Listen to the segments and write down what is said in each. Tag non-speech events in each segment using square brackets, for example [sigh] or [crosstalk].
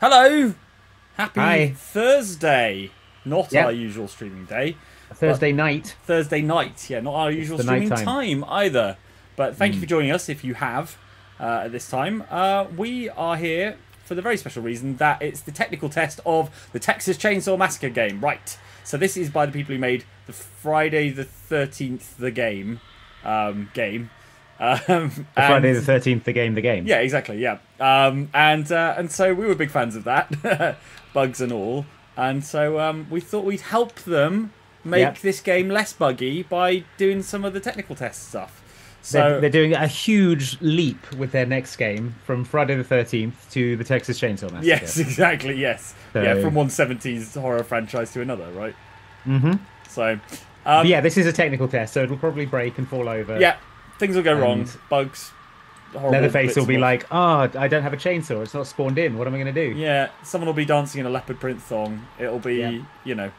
Hello! Happy Hi. Thursday. Not Yep. our usual streaming day. Thursday night. Thursday night. Yeah, not our usual streaming night time. either. But thank Hmm. you for joining us if you have uh, at this time. Uh, we are here for the very special reason that it's the technical test of the Texas Chainsaw Massacre game. Right. So this is by the people who made the Friday the 13th the game um, game. Um, Friday the thirteenth, the game, the game. Yeah, exactly. Yeah, um, and uh, and so we were big fans of that, [laughs] bugs and all, and so um, we thought we'd help them make Yep. this game less buggy by doing some of the technical test stuff. So They're, they're doing a huge leap with their next game from Friday the thirteenth to the Texas Chainsaw Massacre. yes, [laughs] exactly. Yes, yeah, So- from one seventies horror franchise to another, right? Mm-hmm. So, um, yeah, this is a technical test, so it'll probably break and fall over. yeah, things will go wrong. Bugs. horrible Leatherface will be all- like, "Ah, I don't have a chainsaw. It's not spawned in. What am I going to do?" Yeah, someone will be dancing in a leopard print thong. It'll be, Yeah. you know,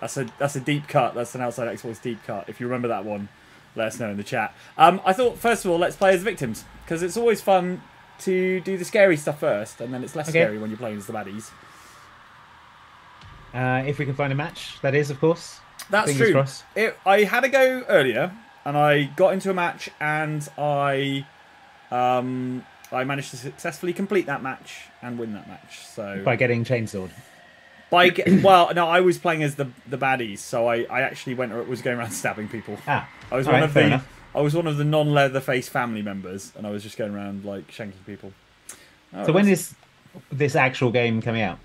that's a that's a deep cut. That's an outside Xbox deep cut. If you remember that one, let us know in the chat. Um, I thought first of all, let's play as victims because it's always fun to do the scary stuff first, and then it's less Okay. scary when you're playing as the baddies. Uh, if we can find a match, that is, of course. That's Fingers true. It, I had a go earlier, and I got into a match, and I, um, I managed to successfully complete that match and win that match. So By getting chainsawed. By ge- [coughs] well, no, I was playing as the the baddies, so I, I actually went was going around [laughs] stabbing people. Ah, I was one right, of the enough. I was one of the non Leatherface family members, and I was just going around like shanking people. Oh, So when is this actual game coming out?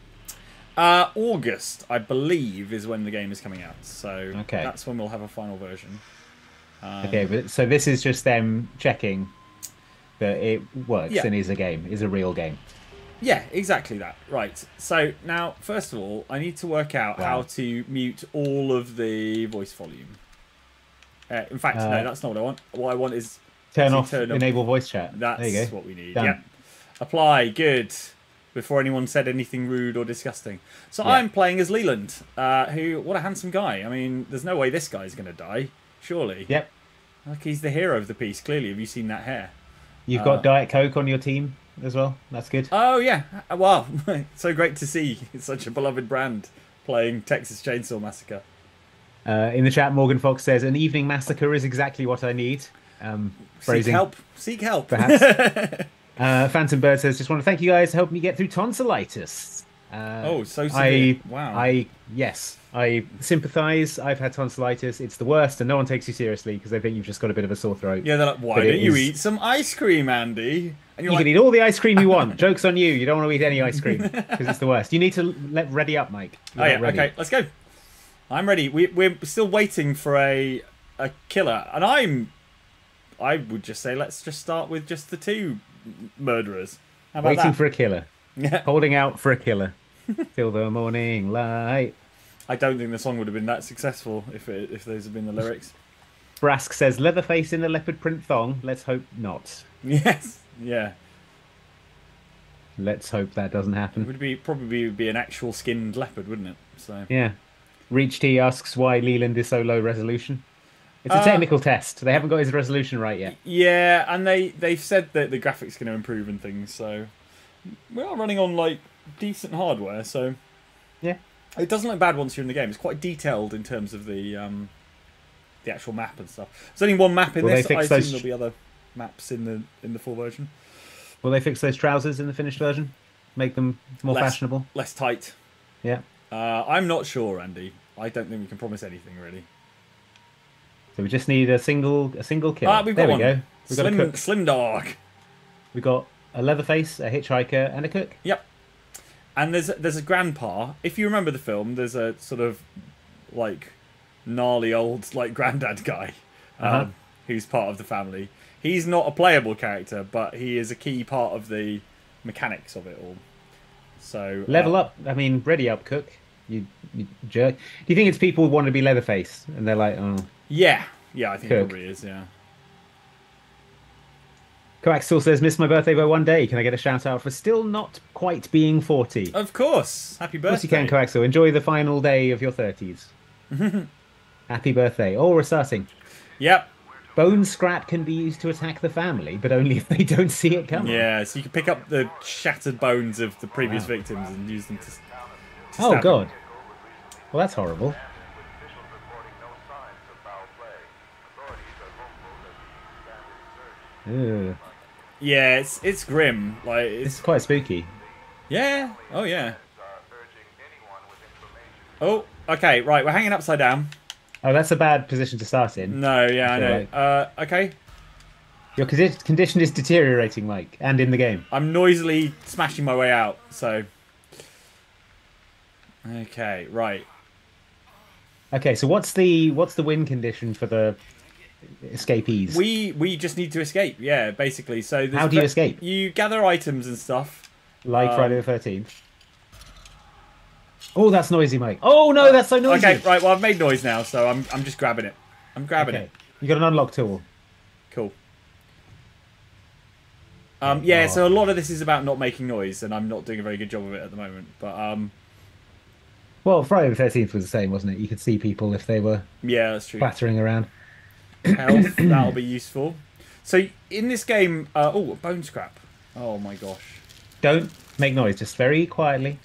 uh, August, I believe, is when the game is coming out. So Okay. that's when we'll have a final version. Um, Okay, but so this is just them checking that it works Yeah. and is a game, is a real game. Yeah, exactly that. Right. So now, first of all, I need to work out Wow. how to mute all of the voice volume. Uh, in fact, no, Uh, that's not what I want. What I want is Turn off turn enable voice chat. That's there you go. what we need. Done. Yeah. Apply. Good. Before anyone said anything rude or disgusting. So Yeah. I'm playing as Leland, uh, who, what a handsome guy. I mean, there's no way this guy's going to die, surely. Yep. Like, he's the hero of the piece, clearly. Have you seen that hair? You've Uh, got Diet Coke on your team as well. That's good. Oh, yeah. Uh, Wow. [laughs] so great to see [laughs] such a beloved brand playing Texas Chainsaw Massacre. Uh, in the chat, Morgan Fox says, "An evening massacre is exactly what I need." Um, Seek help. Seek help. perhaps. [laughs] uh, Phantom Bird says, "Just want to thank you guys for helping me get through tonsillitis." Uh, Oh, so I. Wow. I yes, I sympathise. I've had tonsillitis. It's the worst, and no one takes you seriously because they think you've just got a bit of a sore throat. yeah, they're like, why But don't you is- eat some ice cream, Andy? And You you're can eat all the ice cream you want. [laughs] Joke's on you. You don't want to eat any ice cream [laughs] because it's the worst. You need to let ready up, Mike. You're Oh yeah, okay, let's go. I'm ready. We, we're still waiting for a a killer, and I'm. I would just say let's just start with just the two murderers. How about Waiting that? for a killer. [laughs] Yeah. Holding out for a killer. Till the morning light. I don't think the song would have been that successful if it, if those had been the lyrics. Brask says, Leatherface in the leopard print thong. Let's hope not. yes. Yeah. Let's hope that doesn't It happen. would be probably be an actual skinned leopard, wouldn't it? So. Yeah. Reach T asks why Leland is so low resolution. It's a Uh, technical test. They haven't got his resolution right yet. Yeah, and they they've said that the graphics going to improve and things, so we are running on like decent hardware. So Yeah. it doesn't look bad once you're in the game. It's quite detailed in terms of the um, the actual map and stuff. There's only one map in Will this. I assume those- there'll be other maps in the in the full version. Will they fix those trousers in the finished version? Make them more Less- fashionable? Less tight. Yeah. Uh, I'm not sure, Andy. I don't think we can promise anything really. So we just need a single a single kill. Ah, we've got there one. we go. We've got a Slim cook. Slim Dog. We've got a Leatherface, a hitchhiker, and a cook. Yep. And there's there's a grandpa. If you remember the film, there's a sort of like gnarly old like granddad guy um, Uh-huh. who's part of the family. He's not a playable character, but he is a key part of the mechanics of it all. So Level uh, up. I mean, ready up, cook. You, you jerk. Do you think it's people who want to be Leatherface and they're like, oh. Yeah, yeah, I think it Cook. probably is. Yeah. Coax still says, missed my birthday by one day. Can I get a shout out for still not quite being 40? Of Of course. Happy birthday. Of course you can, Coaxel. Enjoy the final day of your 30s. [laughs] Happy birthday. All we're. Yep. bone scrap can be used to attack the family, but only if they don't see it coming. Yeah, so you can pick up the shattered bones of the previous Wow. victims and use them to. s- to Oh stab god. Well, that's horrible. Officials reporting no signs of foul play. Authorities are hopeful that the expanded search Ugh. Yeah, it's it's grim. Like This it's quite spooky. yeah. Oh yeah. are urging anyone with information Oh, okay. Right, we're hanging upside down. Oh, that's a bad position to start in. No, yeah, I feel know. like- Uh, okay. Your condition is deteriorating, Mike, and in the game. I'm noisily smashing my way out. So. Okay. Right. Okay, so what's the what's the win condition for the escapees? We we just need to escape. Yeah, basically. So How do you escape? You gather items and stuff. like um, Friday the Thirteenth. Oh, that's noisy, Mike. Oh no, that's so noisy. Okay. Right. Well, I've made noise now, so I'm I'm just grabbing it. I'm grabbing Okay. it. You got an unlock tool. Cool. Um, yeah, so a lot of this is about not making noise, and I'm not doing a very good job of it at the moment. But um, Well, Friday the Thirteenth was the same, wasn't it? You could see people if they were yeah, that's true. clattering around. Health, [clears throat] that'll be useful. So in this game, uh, oh, bone scrap. Oh my gosh. Don't make noise. Just very quietly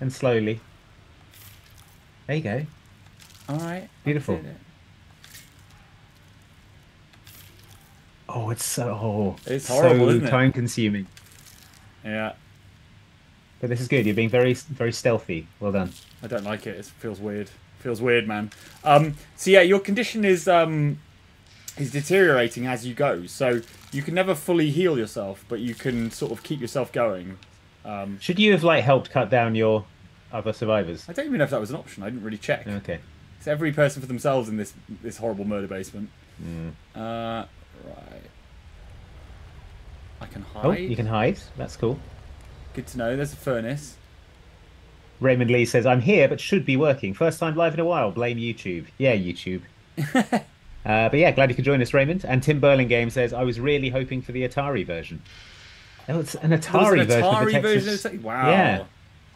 and slowly. There you go. All right. Beautiful. Oh, it's so oh, It's horrible, so it? time consuming. Yeah, But this is good. You're being very very stealthy. Well done. I don't like it. It feels weird. Feels weird, man. Um, so yeah, your condition is um, is deteriorating as you go. So you can never fully heal yourself, but you can sort of keep yourself going. Um, Should you have like helped cut down your other survivors? I don't even know if that was an option. I didn't really check. Okay. It's every person for themselves in this this horrible murder basement. Hmm. Uh, right. I can hide. Oh, you can hide. That's cool. Good to know. There's a furnace. Raymond Lee says, "I'm here, but should be working. First time live in a while. Blame YouTube. Yeah, YouTube." [laughs] uh, but yeah, glad you could join us, Raymond. And Tim Burlingame says, "I was really hoping for the Atari version." Oh, it's an Atari an version. of Atari the version. Of... Wow. Yeah.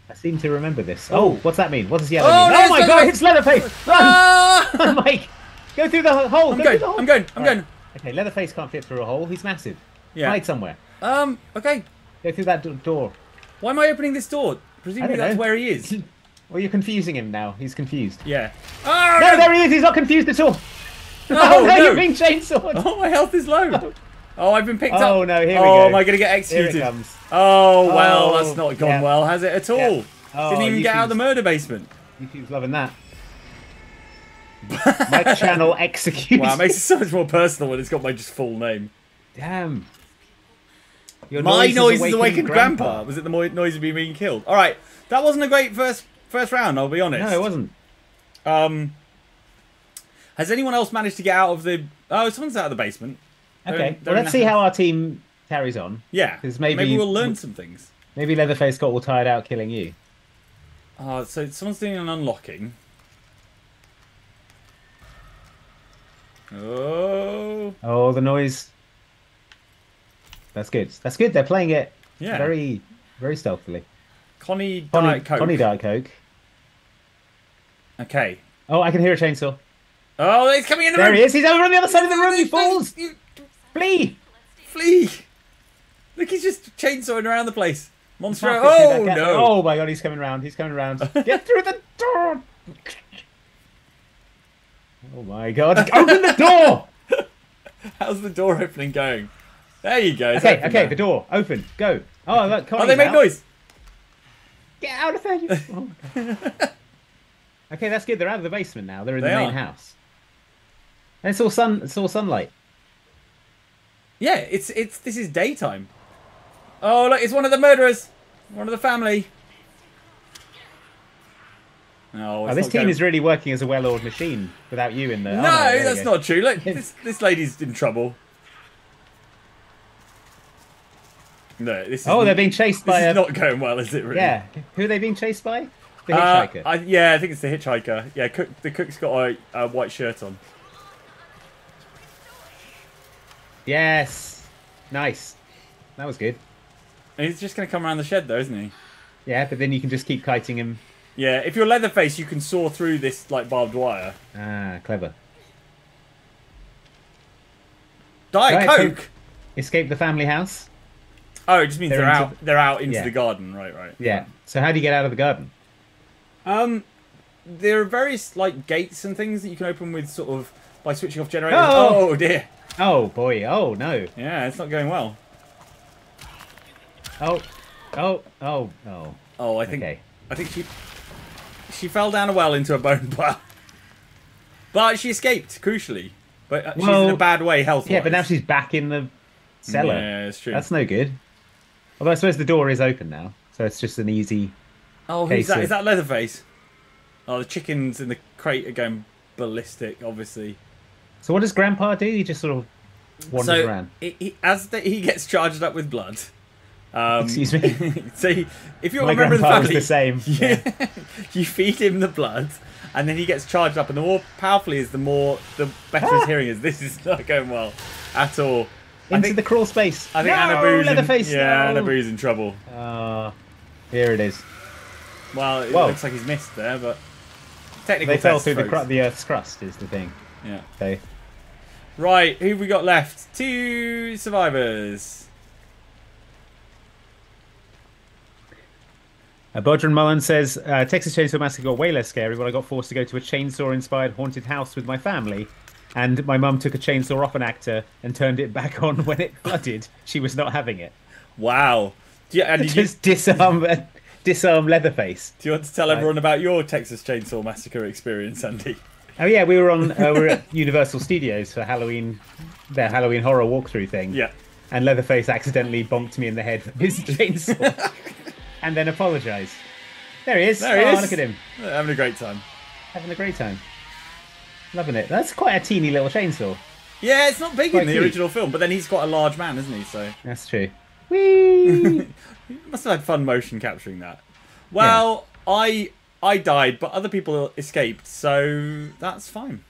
I seem to remember this. Oh. Oh, what's that mean? What does yellow Oh, mean? no, Oh my god, it's Leatherface! Run! [laughs] Ah! Mike, go through the hole. I'm go going. the. I'm going. I'm Right. going. Okay, Leatherface can't fit through a hole. He's massive. Yeah. Hide somewhere. Um. Okay. Go through that door. Why am I opening this door? Presumably that's know. where he is. [laughs] Well, you're confusing him now. He's confused. Yeah. Oh, No, there he is. He's not confused at all. No, [laughs] oh, no, you're being chainsawed. Oh, my health is low. [laughs] Oh, I've been picked up. Oh, no, here we oh, go. am I going to get Here executed? it comes. Oh, well, Oh, that's not gone yeah. well, has it at all? Yeah. Oh, Didn't even get out of the murder basement. YouTube's loving that. My channel [laughs] executes. Wow, it makes it so much more personal when it's got my just full name. Damn. Your My has noise is awakened awakened grandpa. Was it the noise of me being killed? All right, that wasn't a great first first round. I'll be honest. No, it wasn't. Um, has anyone else managed to get out of the? Oh, someone's out of the basement. They're Okay. in- they're well, let's see how our team carries on. Yeah, 'Cause maybe- we'll learn some things. Maybe Leatherface got all tired out killing you. Oh, so someone's doing an unlocking. Oh, Oh, the noise. That's good. That's good. They're playing it yeah. very, very stealthily. Connie Connie, Diet Coke. Connie Diet Coke. Okay. Oh, I can hear a chainsaw. Oh, he's coming in the There room. he is. He's over on the other side of the room. He falls. You- Flee. Flee! Look, he's just chainsawing around the place. Monster! Can't fit through Oh no! Oh my god, he's coming round. He's coming round. [laughs] Get through the door. Oh my god. Open the door. [laughs] How's the door opening going? There you go. it's Okay, okay, now. the door. Open. Go. Oh, look. Oh, they make noise. Get out of there. You... [laughs] Oh okay, that's good. They're out of the basement now. They're in They the main are. house. And it's all sun. It's all sunlight. Yeah, it's it's this is daytime. Oh look, it's one of the murderers. One of the family. No, Oh, this team going- is really working as a well-oiled machine without you in there. No, there that's not true. Look, [laughs] this this lady's in trouble. No, this is Oh, they're being chased this by is a. not going well, is it? Really? Yeah. Who are they being chased by? The Uh, hitchhiker. I, yeah, I think it's the hitchhiker. Yeah, cook, the cook's got a, a white shirt on. Yes. Nice. That was good. And he's just going to come around the shed, though, isn't he? Yeah, but then you can just keep kiting him. Yeah, if you're Leatherface, you can saw through this like barbed wire. Ah, clever. Diet Right, Coke. Escape the family house. Oh, it just means They're they're, out. They're out into Yeah. the garden. Right, right. Yeah. So how do you get out of the garden? Um, there are various like gates and things that you can open with sort of by switching off generators. Oh! oh dear. Oh boy. Oh no. Yeah, it's not going well. Oh. Oh. Oh. Oh. Oh, I think Okay. I think she she fell down a well into a bone [laughs] pile. But she escaped, crucially. But uh, she's in a bad way health -wise. Yeah, but now she's back in the cellar. Yeah, it's true. That's no good. Although I suppose the door is open now, so it's just an easy. Oh, who's that? of- Is that Leatherface? Oh, the chickens in the crate are going ballistic, obviously. So what does Grandpa do? He just sort of wanders so around. He, he, as the, he gets charged up with blood. Um, Excuse me. [laughs] so he, if you're My a member of the family, the same. [laughs] Yeah. [laughs] you feed him the blood, and then he gets charged up. And the more powerful he is, the more the better his Ah! hearing is. This is not going well at all. I Into think, the crawl space. I think no, Anna Boo's in, yeah, no. Anna Boo's in trouble. Ah, here it is. Well, it Whoa. looks like he's missed there, but technically They fell through the, the Earth's crust. Is the thing. Yeah. Okay. Right, who have we got left? Two survivors. Uh, Bodron Mullen says uh, Texas Chainsaw Massacre got way less scary when I got forced to go to a chainsaw-inspired haunted house with my family, and my mum took a chainsaw off an actor and turned it back on [laughs] when it flooded. She was not having it. Wow. Do you, and [laughs] you, Just disarm, disarm Leatherface. do you want to tell everyone about your Texas Chainsaw Massacre experience, Andy? Oh yeah, we were on uh, we were at [laughs] Universal Studios for Halloween, their Halloween horror walkthrough thing. Yeah. And Leatherface accidentally bonked me in the head with his [laughs] chainsaw, and then apologised. There he is. There he oh, is. look at him, Having a great time. having a great time, loving it. That's quite a teeny little chainsaw. Yeah, it's not big Quite in the cute. original film, but then he's quite a large man, isn't he? So That's true. Whee! [laughs] he must have had fun motion capturing that. Well, I I died, but other people escaped, so that's fine.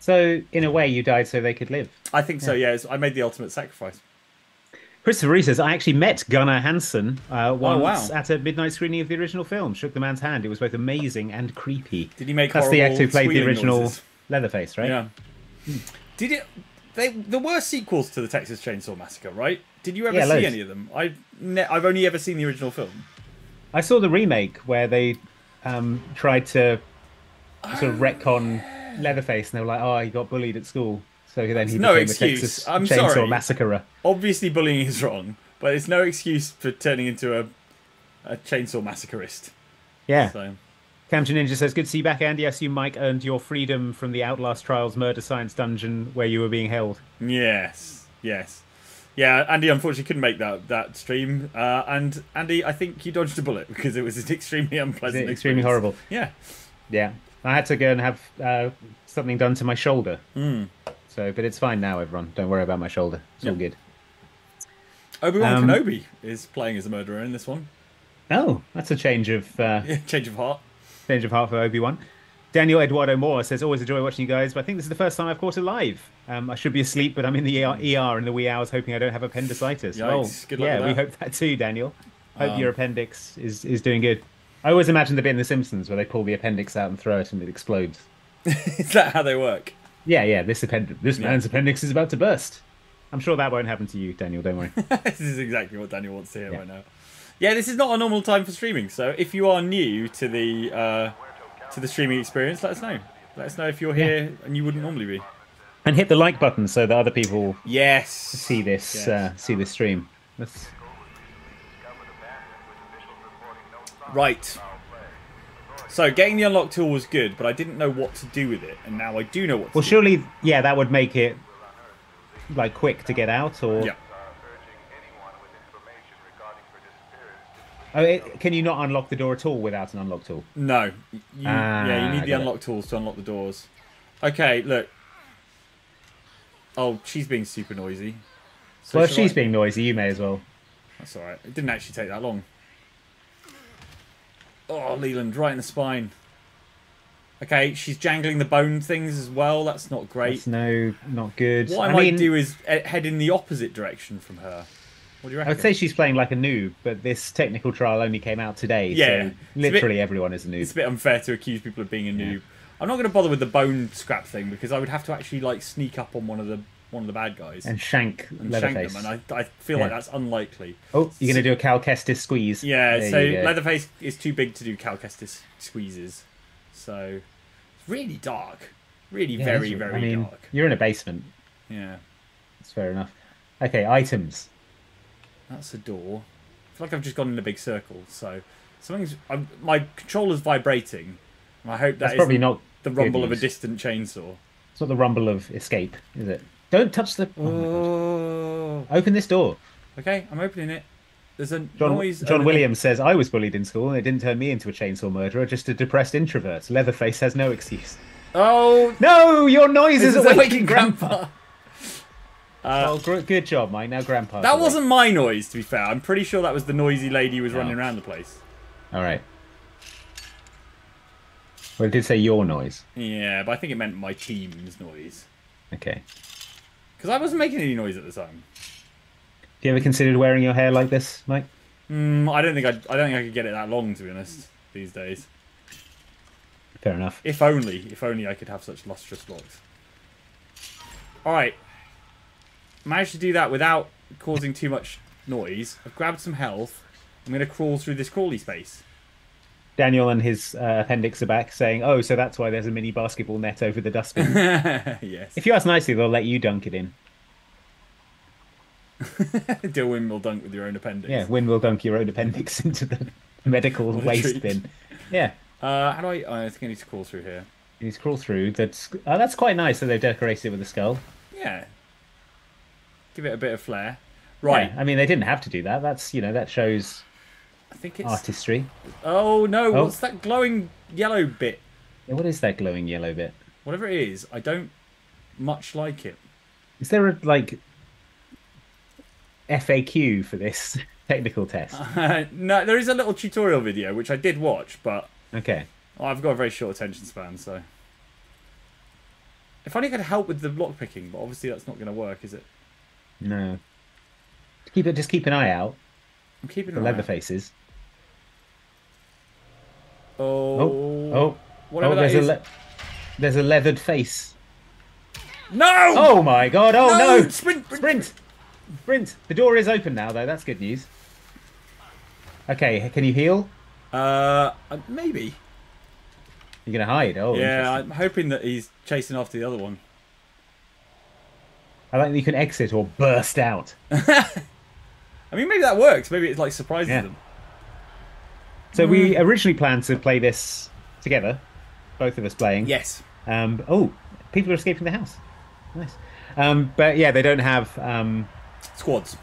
so in a way, you died so they could live. I think so. Yeah, I made the ultimate sacrifice. Christopher Reese says, I actually met Gunnar Hansen uh, once Oh, wow. at a midnight screening of the original film. Shook the man's hand. It was both amazing and creepy. Did he make That's the actor who played the original noises? Leatherface, right? Yeah. Did it? They there were sequels to the Texas Chainsaw Massacre, right? Did you ever Yeah, see loads. any of them? I've ne- I've only ever seen the original film. I saw the remake where they um, tried to sort of retcon Leatherface, and they were like, "Oh, he got bullied at school, so then he no became excuse. a Texas I'm Chainsaw sorry. Massacrer." Obviously, bullying is wrong, but it's no excuse for turning into a a chainsaw massacrist. Yeah. So Camton Ninja says, "Good to see you back, Andy. I assume Mike earned your freedom from the Outlast Trials murder science dungeon where you were being held." yes, yes, yeah. Andy unfortunately couldn't make that that stream, uh, and Andy, I think you dodged a bullet [laughs] because it was an extremely unpleasant, extremely horrible? Yeah. Yeah, I had to go and have uh, something done to my shoulder. Hmm. So, but it's fine now. Everyone, don't worry about my shoulder. It's all good. Obi Wan Um, Kenobi is playing as a murderer in this one. Oh, that's a change of uh, [laughs] change of heart. change of heart for Obi Wan. Daniel Eduardo Moore says, "Always enjoy watching you guys, but I think this is the first time I've caught it live. Um, I should be asleep, but I'm in the ER, ER in the wee hours, hoping I don't have appendicitis. Yikes. Well, Good yeah, we hope that too, Daniel. Hope Um, your appendix is is doing good. I always imagine the bit in The Simpsons where they pull the appendix out and throw it and it explodes. [laughs] is that how they work? Yeah, yeah. This append- this Yeah. man's appendix is about to burst. I'm sure that won't happen to you, Daniel. Don't worry. [laughs] this is exactly what Daniel wants to hear Yeah. right now. Yeah, this is not a normal time for streaming. So if you are new to the uh, to the streaming experience, let us know. Let us know if you're Yeah. here and you wouldn't normally be. and hit the like button so that other people Yes. see this Yes. uh, see this stream. That's, Right. So getting the unlock tool was good, but I didn't know what to do with it, and now I do know what. To well, do. surely, yeah, that would make it like quick to get out, or Yeah. urging anyone with information regarding her disappearance Oh, it, can you not unlock the door at all without an unlock tool? No. You, Ah, yeah, you need I the got it. unlock tools to unlock the doors. Okay, look. Oh, she's being super noisy. So well, if she's I- being noisy, you may as well. That's alright. It didn't actually take that long. Oh, Leland, right in the spine. Okay, she's jangling the bone things as well. That's not great. That's no, not good. What I, I might mean, do is eh, head in the opposite direction from her. What do you I would say she's playing like a noob, but this technical trial only came out today. Yeah, so a bit- literally everyone is a noob. it's a bit unfair to accuse people of being a noob. I'm not going to bother with the bone scrap thing because I would have to actually like sneak up on one of the one of the bad guys And shank and shank them, and I, I feel like that's unlikely. Oh, you're going to do a Cal Kestis squeeze. Yeah, There so. Leatherface is too big to do Cal Kestis squeezes. So it's really dark. Really Yeah, very, very I mean, dark. you're in a basement. Yeah. That's fair enough. Okay, items. That's a door. I feel like I've just gone in a big circle, so something's I'm, my controller's vibrating. And I hope that That's is probably not the rumble of a distant chainsaw. It's not the rumble of escape, is it? Don't touch the. Oh my Oh. Open this door. Okay, I'm opening it. There's a John, noise. John Williams says, I was bullied in school and it didn't turn me into a chainsaw murderer, just a depressed introvert. Leatherface has no excuse. Oh, No, your noise is is awakening awakening Grandpa. Uh, oh, gr- good job, Mike. Now Grandpa. that wasn't my noise, to be fair. I'm pretty sure that was the noisy lady who was No. running around the place. All right. Well, it did say your noise. Yeah, but I think it meant my team's noise. Okay. Because I wasn't making any noise at the time. Do you ever considered wearing your hair like this, Mike? Mm, I don't think I. I don't think I could get it that long, to be honest. These days, Fair enough. if only, if only I could have such lustrous locks. All right, managed to do that without causing too much noise. I've grabbed some health. I'm gonna crawl through this crawly space. Daniel and his uh, appendix are back saying, oh, so that's why there's a mini basketball net over the dustbin. [laughs] yes, if you ask nicely, they'll let you dunk it in. do a windmill dunk with your own appendix. Yeah, Win will dunk your own appendix [laughs] into the medical waste bin. Yeah. Uh, how do I? oh, I think I need to crawl through here. You just crawl through. That's oh, that's quite nice that they've decorated it with a skull. Yeah. Give it a bit of flair. Right. Yeah, I mean, they didn't have to do that. That's you know that shows I think it's. artistry. Oh no! Oh. What's that glowing yellow bit? Yeah, what is that glowing yellow bit? Whatever it is, I don't much like it. Is there a like FAQ for this [laughs] technical test? [laughs] no, there is a little tutorial video which I did watch, but Okay. I've got a very short attention span, so. If only I could help with the lockpicking, but obviously that's not going to work, is it? No. Keep it. Just keep an eye out I'm keeping the leather faces. Oh, Oh, oh, whatever oh! There's is. a le- there's a leathered face. No! Oh my god! Oh no! Sprint! sprint. Sprint! Sprint! The door is open now, though. That's good news. Okay, can you heal? Uh, uh, maybe. You're gonna hide. Oh, yeah. I'm hoping that he's chasing after the other one. I like that you can exit or burst out. [laughs] I mean, maybe that works. Maybe it like surprises Yeah. them. So we originally planned to play this together, both of us playing. Yes. Um, oh, people are escaping the house. Nice. Um, but yeah, they don't have um, Squads.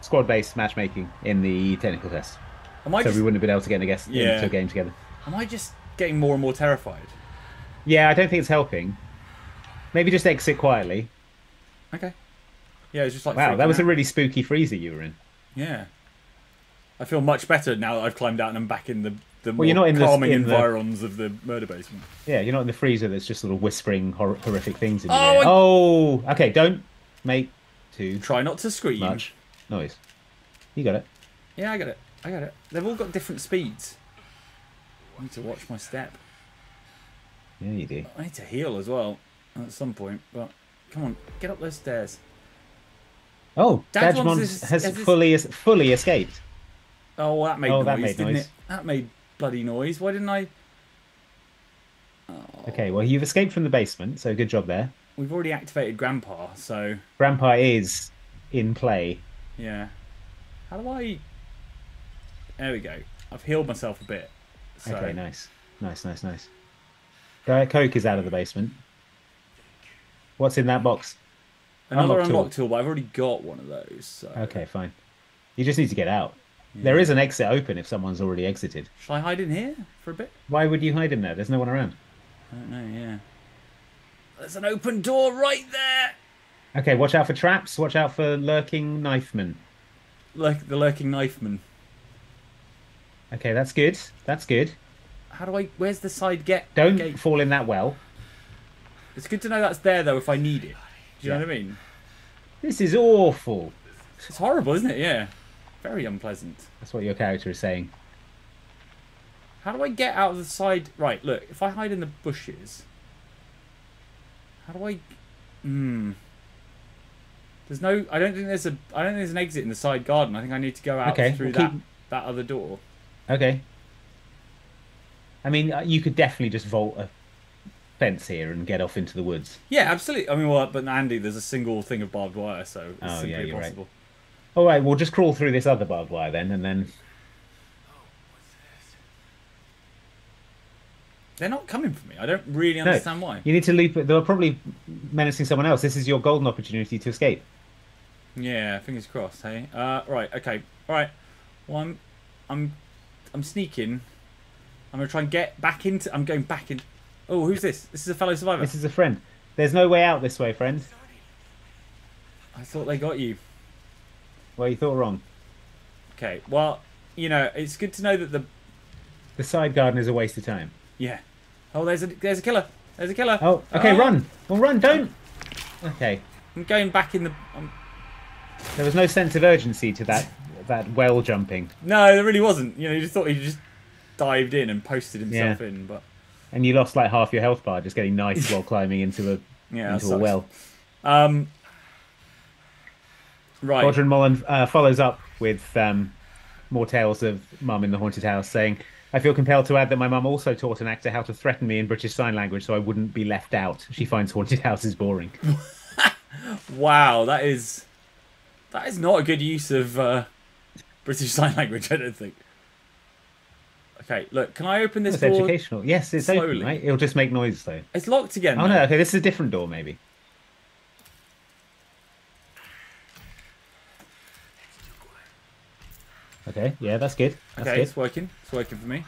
squad-based matchmaking in the technical test, Am I so just, we wouldn't have been able to get a guest Yeah. into a game together. am I just getting more and more terrified? Yeah, I don't think it's helping. Maybe just exit quietly. Okay. Yeah, it's just like. Wow, that was a really spooky freezer you were in. Yeah. I feel much better now that I've climbed out and I'm back in the the more you're not in the- calming in the- environs of the murder basement. Yeah, you're not in the freezer that's just sort of whispering hor- horrific things in your Oh, ear. I- Oh, okay, don't make too Try not to scream. much noise. You got it. Yeah, I got it. I got it. They've all got different speeds. I need to watch my step. Yeah, you do. I need to heal as well at some point. But come on, get up those stairs. Oh, Dagmon has fully fully escaped. Oh, that made Oh, noise, that made didn't noise. it? That made bloody noise. Why didn't I? Oh. Okay, well, you've escaped from the basement, so good job there. We've already activated Grandpa, so Grandpa is in play. yeah. How do I? There we go. I've healed myself a bit. So Okay, nice. Nice, nice, nice. Diet Coke is out of the basement. What's in that box? another Unlock tool. unlock tool, but I've already got one of those. So. Okay, fine. You just need to get out. There is an exit open if someone's already exited. Shall I hide in here for a bit? Why would you hide in there? There's no one around. I don't know. Yeah. There's an open door right there. Okay, watch out for traps. Watch out for lurking knifemen. Like the lurking knifeman. Okay, that's good. That's good. How do I? Where's the side get? Don't gate? fall in that well. It's good to know that's there though if I need it. Do you know what I mean? This is awful. It's horrible, isn't it? Yeah. Very unpleasant. That's what your character is saying. How do I get out of the side? Right, look. If I hide in the bushes, how do I? Hmm. There's no. I don't think there's a. I don't think there's an exit in the side garden. I think I need to go out Okay, through we'll that keep- that other door. Okay. I mean, uh, you could definitely just vault a fence here and get off into the woods. Yeah, absolutely. I mean, well, but Andy, there's a single thing of barbed wire, so it's Oh, simply yeah, you're right. All right, we'll just crawl through this other barbed wire then, and then They're not coming for me. I don't really No. understand why. you need to leap. It They're probably menacing someone else. This is your golden opportunity to escape. Yeah, fingers crossed. Hey, uh, right, okay, all right. Well, I'm, I'm, I'm sneaking. I'm gonna try and get back into. I'm going back in. Oh, who's this? This is a fellow survivor. This is a friend. There's no way out this way, friend. I thought they got you. Well, you thought wrong. Okay, well, you know, it's good to know that the The side garden is a waste of time. yeah. Oh, there's a there's a killer. There's a killer. Oh, okay, Oh, run. Well, run, don't. Okay. I'm going back in the. Um, There was no sense of urgency to that that well jumping, no, there really wasn't. You know, you just thought he just dived in and posted himself in, but and you lost like half your health bar just getting nice while climbing into a [laughs] yeah, into a well. Um. Right. Audrin Mullen uh, follows up with um, more tales of Mum in the Haunted House, saying, I feel compelled to add that my mum also taught an actor how to threaten me in British Sign Language so I wouldn't be left out. She finds Haunted Houses boring. [laughs] Wow, that is that is not a good use of uh, British Sign Language. I don't think. Okay, look, can I open this It's door? educational. Yes, it's slowly. open, right? It'll just make noise, though. It's locked again. Oh, though. no, okay, this is a different door, maybe. Okay, yeah, that's good. That's Okay, good. it's working. It's working for me.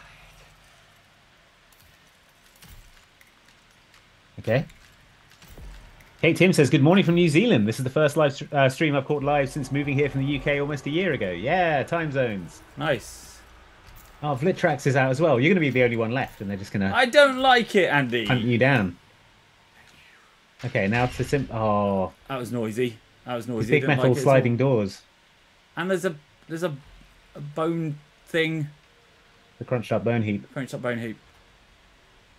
Okay. Kate Tim says, Good morning from New Zealand. This is the first live uh, stream I've caught live since moving here from the UK almost a year ago. Yeah, time zones. Nice. Oh, Vlitrax is out as well. You're going to be the only one left, and they're just going to I don't like it, Andy. hunt you down. Okay, now to sim. Oh, That was noisy. That was noisy. big like metal all. sliding doors. And there's a there's a, a bone thing. The crunched up bone heap. Crunched up bone heap.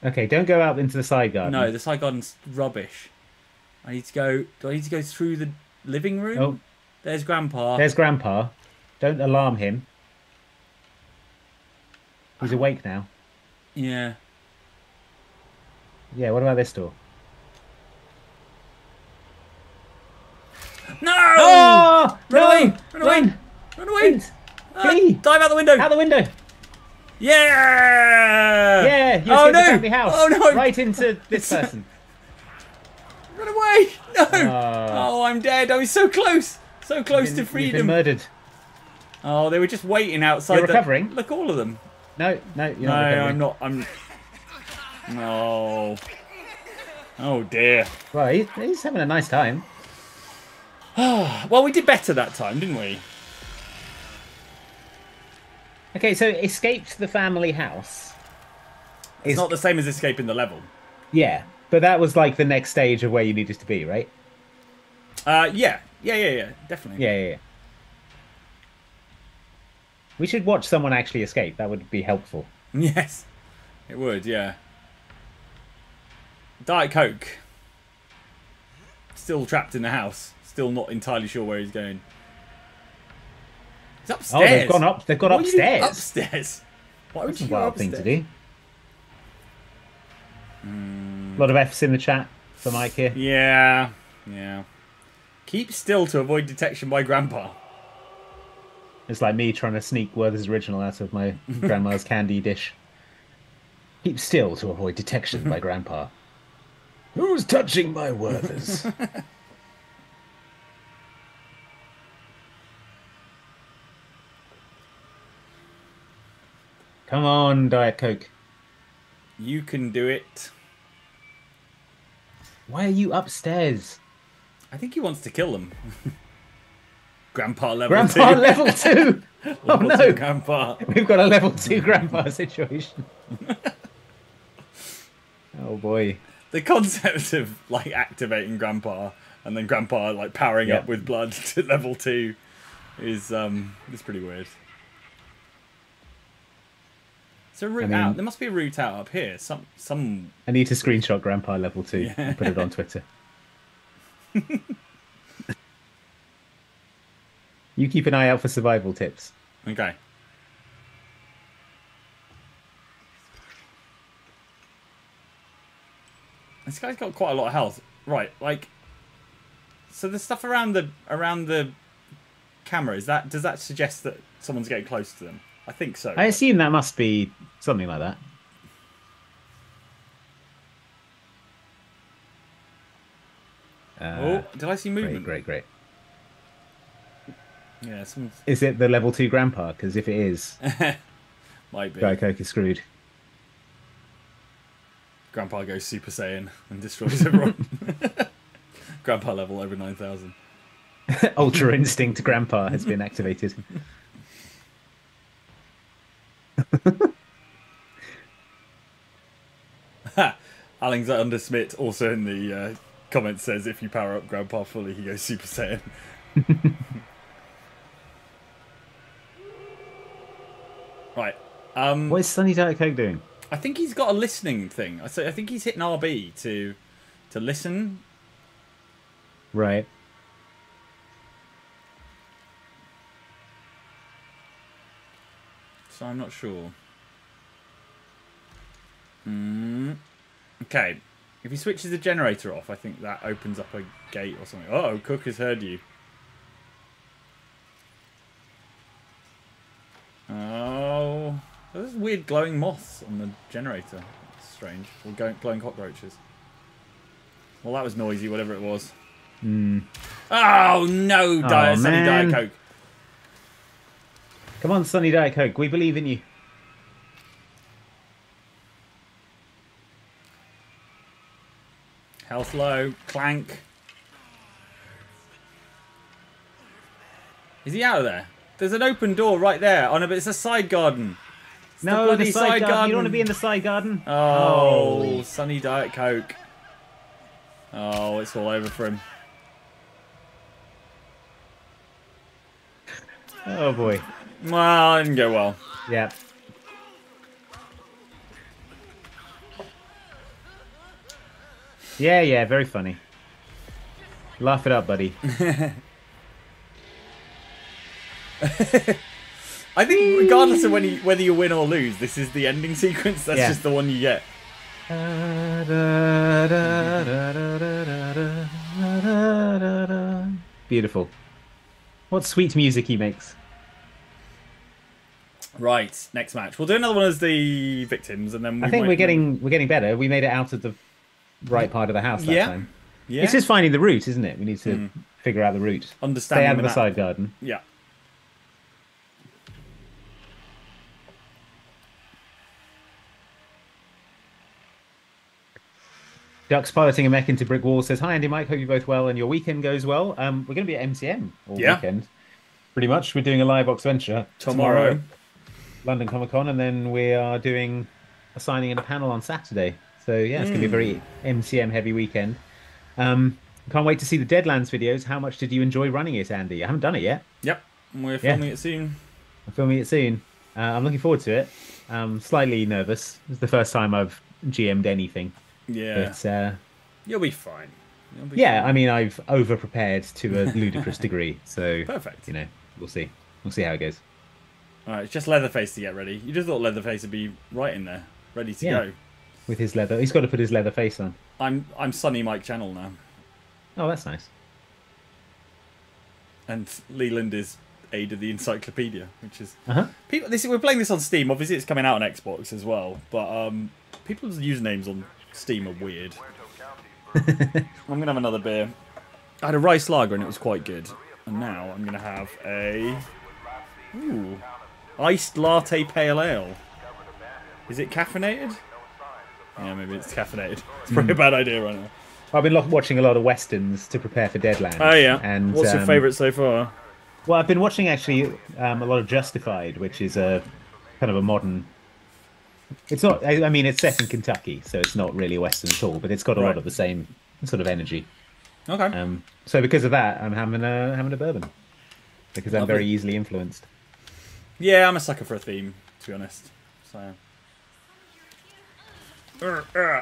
Okay, don't go out into the side garden. No, the side garden's rubbish. I need to go. Do I need to go through the living room? Oh, There's Grandpa. there's Grandpa. Don't alarm him. He's awake now. Yeah. Yeah, what about this door? No! Oh! Run no! away! Run away! Run! Run away! Flint! Ah, dive out the window! Out the window! Yeah! Yeah, you oh no! the house. Oh no! Right into this [laughs] person. Run away! No! Ah. oh, I'm dead! I was so close! So close You've to been- you've been freedom! murdered. Oh, they were just waiting outside. You're the- recovering? Look, all of them. No, no, you're No, not recovering. I'm not. I'm. No. Oh dear. Well, he, he's having a nice time. [sighs] Well, we did better that time, didn't we? Okay, so escaped the family house. It's Is- not the same as escaping the level. Yeah, but that was like the next stage of where you needed to be, right? Uh, yeah, yeah, yeah, yeah, definitely. Yeah, yeah, yeah. We should watch someone actually escape. That would be helpful. [laughs] Yes, it would. Yeah. Diet Coke. Still trapped in the house. Still not entirely sure where he's going. He's upstairs. Oh, they've gone up. They've gone What are you upstairs. Upstairs. Why would That's you a wild thing to do. Hmm. A lot of F's in the chat for Mike here. Yeah, yeah. Keep still to avoid detection by Grandpa. It's like me trying to sneak Werther's original out of my grandma's [laughs] candy dish. Keep still to avoid detection by Grandpa. [laughs] Who's touching my Werther's? [laughs] Come on, Diet Coke. You can do it. Why are you upstairs? I think he wants to kill them. Grandpa level Grandpa two. level two! [laughs] Oh Level two no! Grandpa. We've got a level two grandpa situation. [laughs] oh boy. The concept of like activating Grandpa and then Grandpa like powering Yeah. up with blood [laughs] to level two is um is pretty weird. So route I mean- out. There must be a route out up here. Some some. I need to screenshot grandpa level two Yeah. and put it on Twitter. You keep an eye out for survival tips. Okay. This guy's got quite a lot of health. Right, like so the stuff around the around the camera, is that does that suggest that someone's getting close to them? I think so. I assume that must be something like that. oh, Uh, did I see great, movement? great, great. Yeah, some Is it the level two grandpa? Because if it is, [laughs] might be. Diet Coke is screwed. Grandpa goes Super Saiyan and destroys everyone. [laughs] Grandpa level over nine thousand. [laughs] Ultra Instinct Grandpa has been activated. Alexander Smith also in the uh, comments says if you power up Grandpa fully, he goes Super Saiyan. Right. Um, What is Sunny Diet Coke doing? I think he's got a listening thing. I say I think he's hitting RB to to listen. Right. So I'm not sure. Hmm. Okay. If he switches the generator off, I think that opens up a gate or something. Oh, Cook has heard you. Oh, there's weird glowing moths on the generator. That's strange. Or go- glowing cockroaches. Well, that was noisy, whatever it was. Hmm. Oh no, Diet Sunny Diet. Coke. Come on, Sunny Diet Coke. We believe in you. Health low. Clank. Is he out of there? There's an open door right there. Oh no, but it's a side garden. It's no, bloody the side, garden. You don't want to be in the side garden. Oh, sunny Diet Coke. Oh, it's all over for him. Oh boy. Well, it didn't go well. Yeah. Yeah, yeah, very funny. Laugh it up, buddy. [laughs] I think regardless of when you, whether you win or lose, this is the ending [laughs] sequence. That's Yeah. just the one you get. Beautiful. What sweet music he makes. Right, next match. We'll do another one as the victims, and then I think we're getting we're getting better. We made it out of the right part of the house that Yeah. time. Yeah, It's just finding the route, isn't it? We need to hmm. figure out the route. Understand. Stay out of the map. side garden. Yeah. Ducks piloting a mech into brick wall says, "Hi Andy, Mike. Hope you both well and your weekend goes well. Um, we're going to be at MCM all Yeah. weekend. Pretty much. We're doing a live Oxventure Tomorrow. London Comic Con, and then we are doing a signing and a panel on Saturday. So yeah, it's going to be a very MCM heavy weekend. Um, can't wait to see the Deadlands videos. How much did you enjoy running it, Andy? I haven't done it yet. Yep. We're filming it soon. I'm filming it soon. Uh, I'm looking forward to it. I'm slightly nervous. It's the first time I've GM'd anything. Yeah. But uh, You'll be fine. You'll be yeah, fine. I mean, I've over prepared to a [laughs] ludicrous degree. So Perfect. you know, we'll see. We'll see how it goes. Alright, it's just Leatherface to get ready. You just thought Leatherface would be right in there, ready to Yeah. go. With his leather, he's got to put his leather face on. I'm I'm Sunny Mike Channell now. Oh, that's nice. And Leland is aid of the encyclopedia, which is Uh huh. people this we're playing this on Steam, obviously it's coming out on Xbox as well, but um people's usernames on Steam are weird. [laughs] I'm gonna have another beer. I had a rice lager and it was quite good. And now I'm gonna have a Ooh. Iced latte pale ale. Is it caffeinated? Yeah, maybe it's caffeinated. [laughs] It's probably a bad idea right now. I've been watching a lot of westerns to prepare for Deadlands. Oh yeah. And what's your um, favourite so far? Well, I've been watching actually um, a lot of Justified, which is a kind of a modern. It's not. I, I mean, it's set in Kentucky, so it's not really a western at all. But it's got a Right. lot of the same sort of energy. Okay. Um, so because of that, I'm having a having a bourbon because I'm very easily influenced. Yeah, I'm a sucker for a theme, to be honest. So.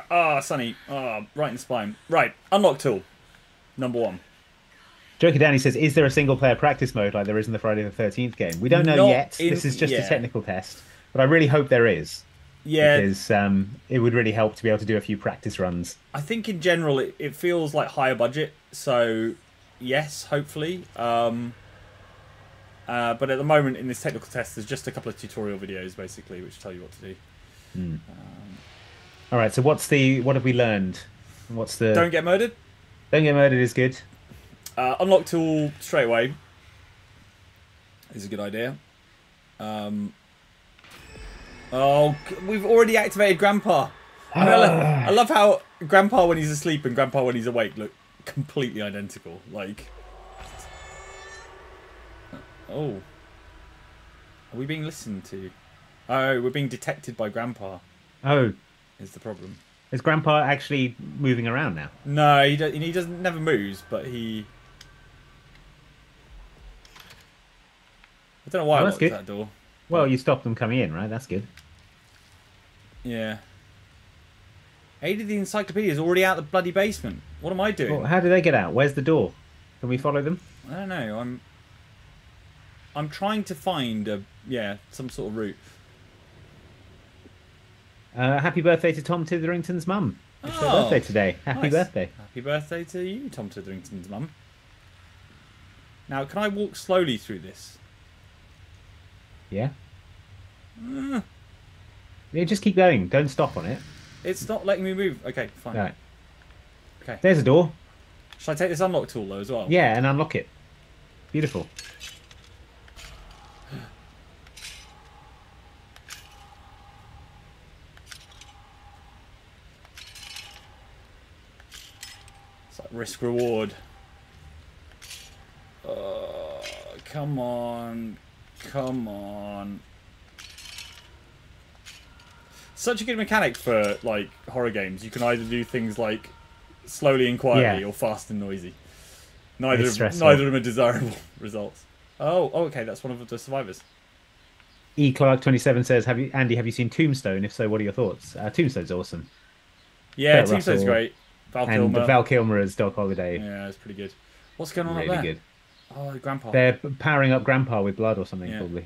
Ah, Sunny. Ah, right in the spine. Right, unlock tool. Number one. Joker Danny says, "Is there a single player practice mode like there is in the Friday the Thirteenth game?" We don't know Not yet. in- this is just yeah. a technical test, but I really hope there is Yeah, because um, it would really help to be able to do a few practice runs. I think in general it, it feels like higher budget. So yes, hopefully. Um, uh, but at the moment in this technical test, there's just a couple of tutorial videos basically which tell you what to do. All right. So what's the what have we learned? What's the Don't get murdered. don't get murdered is good. Uh, unlock tool straight away is a good idea. Um, oh, we've already activated Grandpa. [sighs] I, mean, I, lo- I love how Grandpa when he's asleep and Grandpa when he's awake look completely identical. Like, oh, are we being listened to? Oh, we're being detected by Grandpa. Oh, Is the problem? is Grandpa actually moving around now? No, he, do, he doesn't never moves, but he. I don't know why Oh, I locked that door. Well, you stopped them coming in, right? That's good. Yeah. Aid of the Encyclopedia is already out the bloody basement. What am I doing? Well, how do they get out? Where's the door? Can we follow them? I don't know. I'm. I'm trying to find a yeah some sort of route. Uh, happy birthday to Tom Titherington's mum. It's her Oh, birthday today. Happy nice. birthday. Happy birthday to you, Tom Titherington's mum. Now, can I walk slowly through this? Yeah. Mm, Yeah, just keep going. Don't stop on it. it's not letting me move. Okay, fine. Right. Okay. There's a door. Should I take this unlock tool though as well? Yeah, and unlock it. Beautiful. [gasps] It's like risk reward. Uh, come on. Come on. Such a good mechanic for like horror games. You can either do things like slowly and quietly Yeah. or fast and noisy. Neither of, neither of them are desirable [laughs] results. Oh, oh, okay, that's one of the survivors. E Clark twenty seven says, "Have you, Andy? Have you seen Tombstone? If so, what are your thoughts? Uh, Tombstone's awesome, Yeah, Kurt Tombstone's Russell great. Val and Kilmer. Val Kilmer as Doc Holliday, yeah, it's pretty good. What's going on really up there? good. Oh, Grandpa. They're powering up Grandpa with blood or something, Yeah. probably.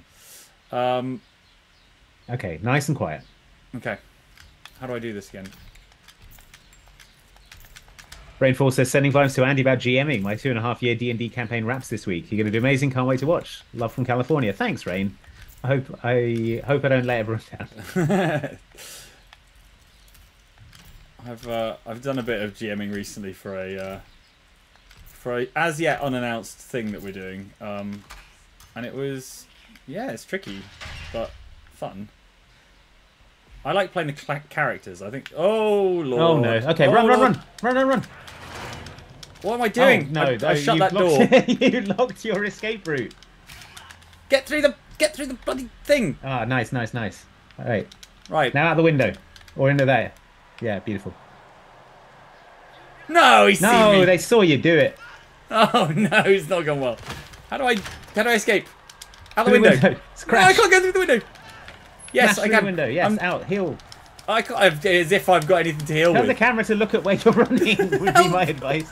Um, Okay, nice and quiet. Okay. How do I do this again? Rainfall says, "Sending vibes to Andy about GMing. My two and a half year D and D campaign wraps this week. You're going to do amazing. Can't wait to watch. Love from California. Thanks, Rain. I hope I hope I don't let everyone down. [laughs] I've uh, I've done a bit of GMing recently for a uh, for a as yet unannounced thing that we're doing, um, and it was yeah, it's tricky, but fun. I like playing the cla characters. I think. Oh lord. Oh no. Okay, Oh, run, run, run, run, run, run. What am I doing? Oh, no, I, I shut that door. [laughs] you locked your escape route. get through the get through the bloody thing. Ah, nice, nice, nice. All right, Right. now out the window or into there. Yeah, beautiful. No, he's seen No, me. they saw you do it. Oh [laughs] no, it's not gone well. How do I how do I escape? Out the window. It's No, I can't go through the window. Yes, Smash I can. window. Yes, I'm- out, heal. I can't, as if I've got anything to heal Tell the camera to look at where you're running. [laughs] Would be my advice.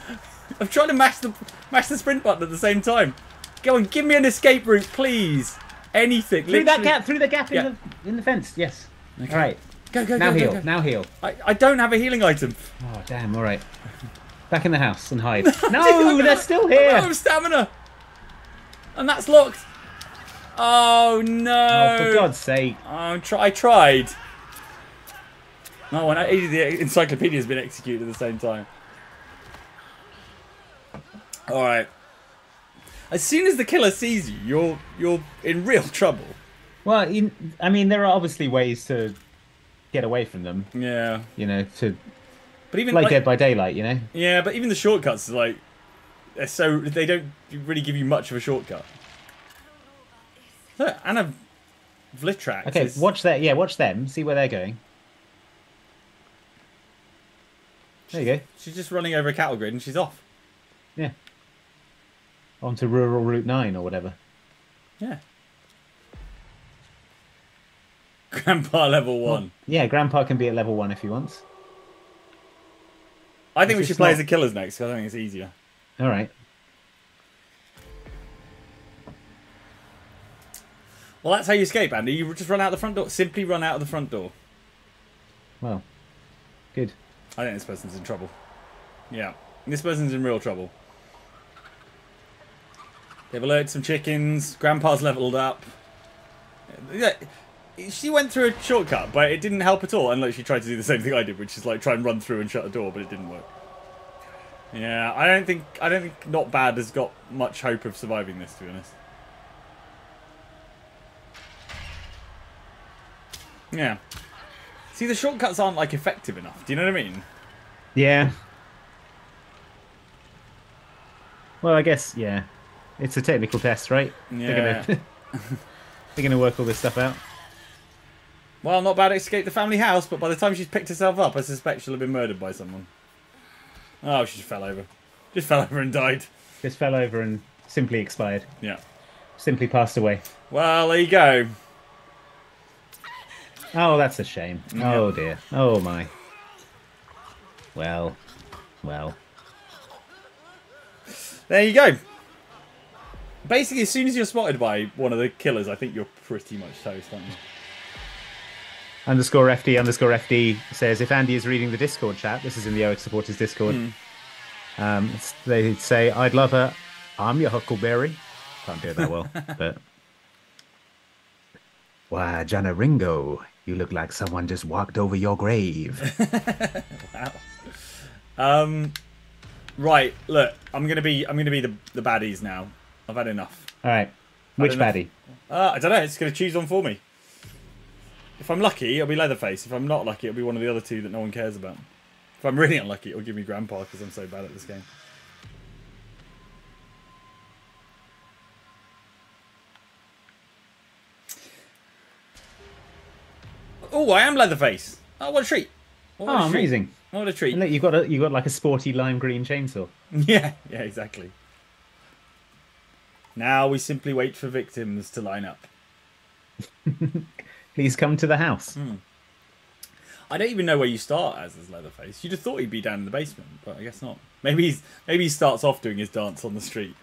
I'm trying to mash the mash the sprint button at the same time. Go on, give me an escape route, please. Anything. Through that gap. Through the gap in Yeah. the in the fence. Yes. Okay. All right. Go go Now go heal. go. go. Now heal. I, I don't have a healing item. Oh damn! All right. Back in the house and hide. [laughs] No, they're still I don't here. have stamina. And that's locked. Oh no. Oh, for God's sake! Oh, I try, I tried. No, and I, the encyclopedia has been executed at the same time. All right. As soon as the killer sees you, you're you're in real [laughs] trouble. Well, in, I mean, there are obviously ways to get away from them. Yeah, You know, to but even play like, Dead by Daylight. You know. yeah, but even the shortcuts are like they're so they don't really give you much of a shortcut. Look, Anna Vlitrax. Okay, is, watch that. Yeah, watch them. See where they're going. There you go. She's just running over a cattle grid and she's off. Yeah. Onto rural Route Nine or whatever. Yeah. Grandpa level one. Yeah, Grandpa can be at level one if he wants. I think we should play not- as the killers next because I think it's easier. All right. Well, that's how you escape, Andy. You just run out the front door. Simply run out of the front door. Well, good. I think this person's in trouble. Yeah. This person's in real trouble. They've alerted some chickens. Grandpa's leveled up. Yeah, she went through a shortcut, but it didn't help at all. Unless she tried to do the same thing I did, which is like try and run through and shut the door, but it didn't work. Yeah, I don't think I don't think not bad has got much hope of surviving this, to be honest. Yeah. See, the shortcuts aren't like effective enough. Do you know what I mean? Yeah. Well, I guess yeah. It's a technical test, right? Yeah. They're gonna [laughs] they're gonna work all this stuff out. Well, not bad escape the family house, but by the time she's picked herself up, I suspect she'll have been murdered by someone. Oh, she just fell over. Just [laughs] fell over and died. Just fell over and simply expired. Yeah. Simply passed away. Well, there you go. Oh, that's a shame. Oh dear. Oh my. Well, well. There you go. Basically, as soon as you're spotted by one of the killers, I think you're pretty much toast, aren't you? Underscore FD underscore FD says if Andy is reading the Discord chat, this is in the OX supporters Discord. Um, they say, "I'd love a, I'm your Huckleberry." Can't do it that well, [laughs] but why, Johnny Ringo, you look like someone just walked over your grave. [laughs] Wow. Um, right. Look, I'm gonna be I'm gonna be the the baddies now. I've had enough. All right, which baddie? Uh, I don't know. It's gonna choose one for me. If I'm lucky, it'll be Leatherface. If I'm not lucky, it'll be one of the other two that no one cares about. If I'm really unlucky, it'll give me Grandpa because I'm so bad at this game. Oh, I am Leatherface. Oh, what a treat! What Oh, a treat. amazing! What a treat! And look, you've got a you got like a sporty lime green chainsaw. [laughs] Yeah, yeah, exactly. Now we simply wait for victims to line up. [laughs] Please come to the house. Hmm. I don't even know where you start as as Leatherface. You'd have thought he'd be down in the basement, but I guess not. Maybe he's maybe he starts off doing his dance on the street.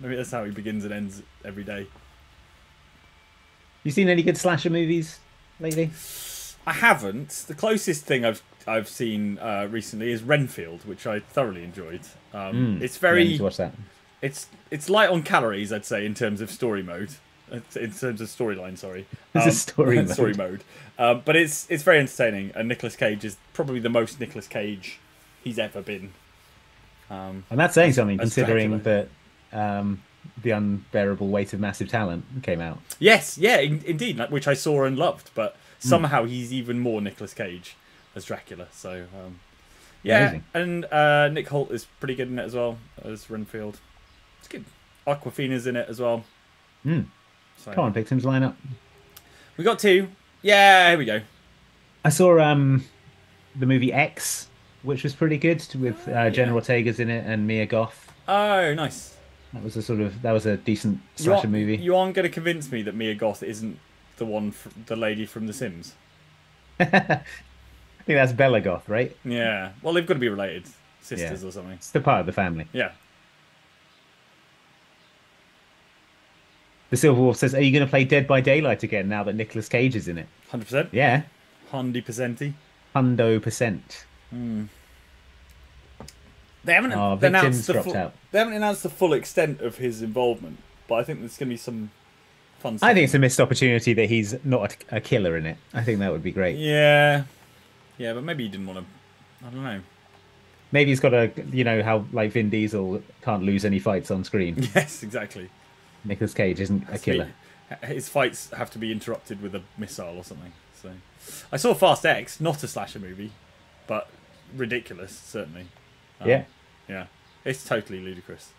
Maybe that's how he begins and ends every day. You seen any good slasher movies lately? I haven't. The closest thing I've I've seen uh, recently is Renfield, which I thoroughly enjoyed. Um, It's Yeah, I need very to watch that. it's it's light on calories, I'd say, in terms of story mode. In terms of storyline, sorry. [laughs] It's a [laughs] story mode. story mode. Um, but it's it's very entertaining, and Nicolas Cage is probably the most Nicolas Cage he's ever been. Um, And that's saying something, As considering Dracula. that um, the unbearable weight of massive talent came out. yes, yeah, in, indeed, like, which I saw and loved, but somehow he's even more Nicolas Cage as Dracula. So um, yeah, Amazing. and uh, Nick Hoult is pretty good in it as well as Renfield. It's good. Awkwafina's in it as well. Hmm. So, Come on, victims, line up. we got two. Yeah, here we go. I saw um, the movie X, which was pretty good, with uh, Jenna Ortega's in it and Mia Goth. Oh, nice. That was a sort of that was a decent slasher movie. you aren't going to convince me that Mia Goth isn't the one, fr the lady from The Sims. [laughs] I think that's Bella Goth, right? Yeah. Well, they've got to be related, sisters or something. It's the part of the family. Yeah. The Silver Wolf says, "Are you going to play Dead by Daylight again now that Nicolas Cage is in it?" Hundred percent. Yeah, Hundred percenty. hundo percent. Hmm. They haven't Oh, announced the full, out. They haven't announced the full extent of his involvement, but I think there's going to be some fun. Stuff. I think it's a missed opportunity that he's not a, a killer in it. I think that would be great. Yeah. Yeah, but maybe he didn't want to. I don't know. Maybe he's got a, you know, how like Vin Diesel can't lose any fights on screen. [laughs] Yes, exactly. Nicolas Cage isn't a to be- killer. His fights have to be interrupted with a missile or something. So, I saw Fast X, not a slasher movie, but ridiculous certainly. Um, Yeah. Yeah. It's totally ludicrous.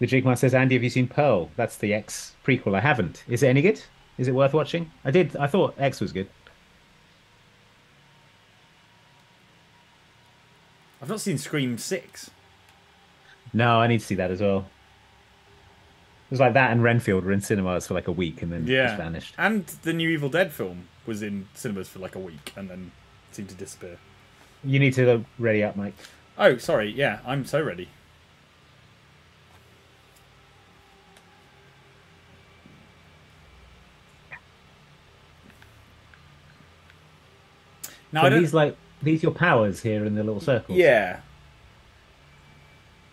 The Jigma says, Andy, have you seen Pearl? That's the X prequel. I haven't. Is it any good? Is it worth watching? I did. I thought X was good. I've not seen Scream Six. No, I need to see that as well. It was like that and Renfield were in cinemas for like a week and then Yeah. just vanished. And the new Evil Dead film was in cinemas for like a week and then seemed to disappear. You need to go ready up, Mike. Oh, sorry. Yeah, I'm so ready. Now, so these like these your powers here in the little circle. Yeah.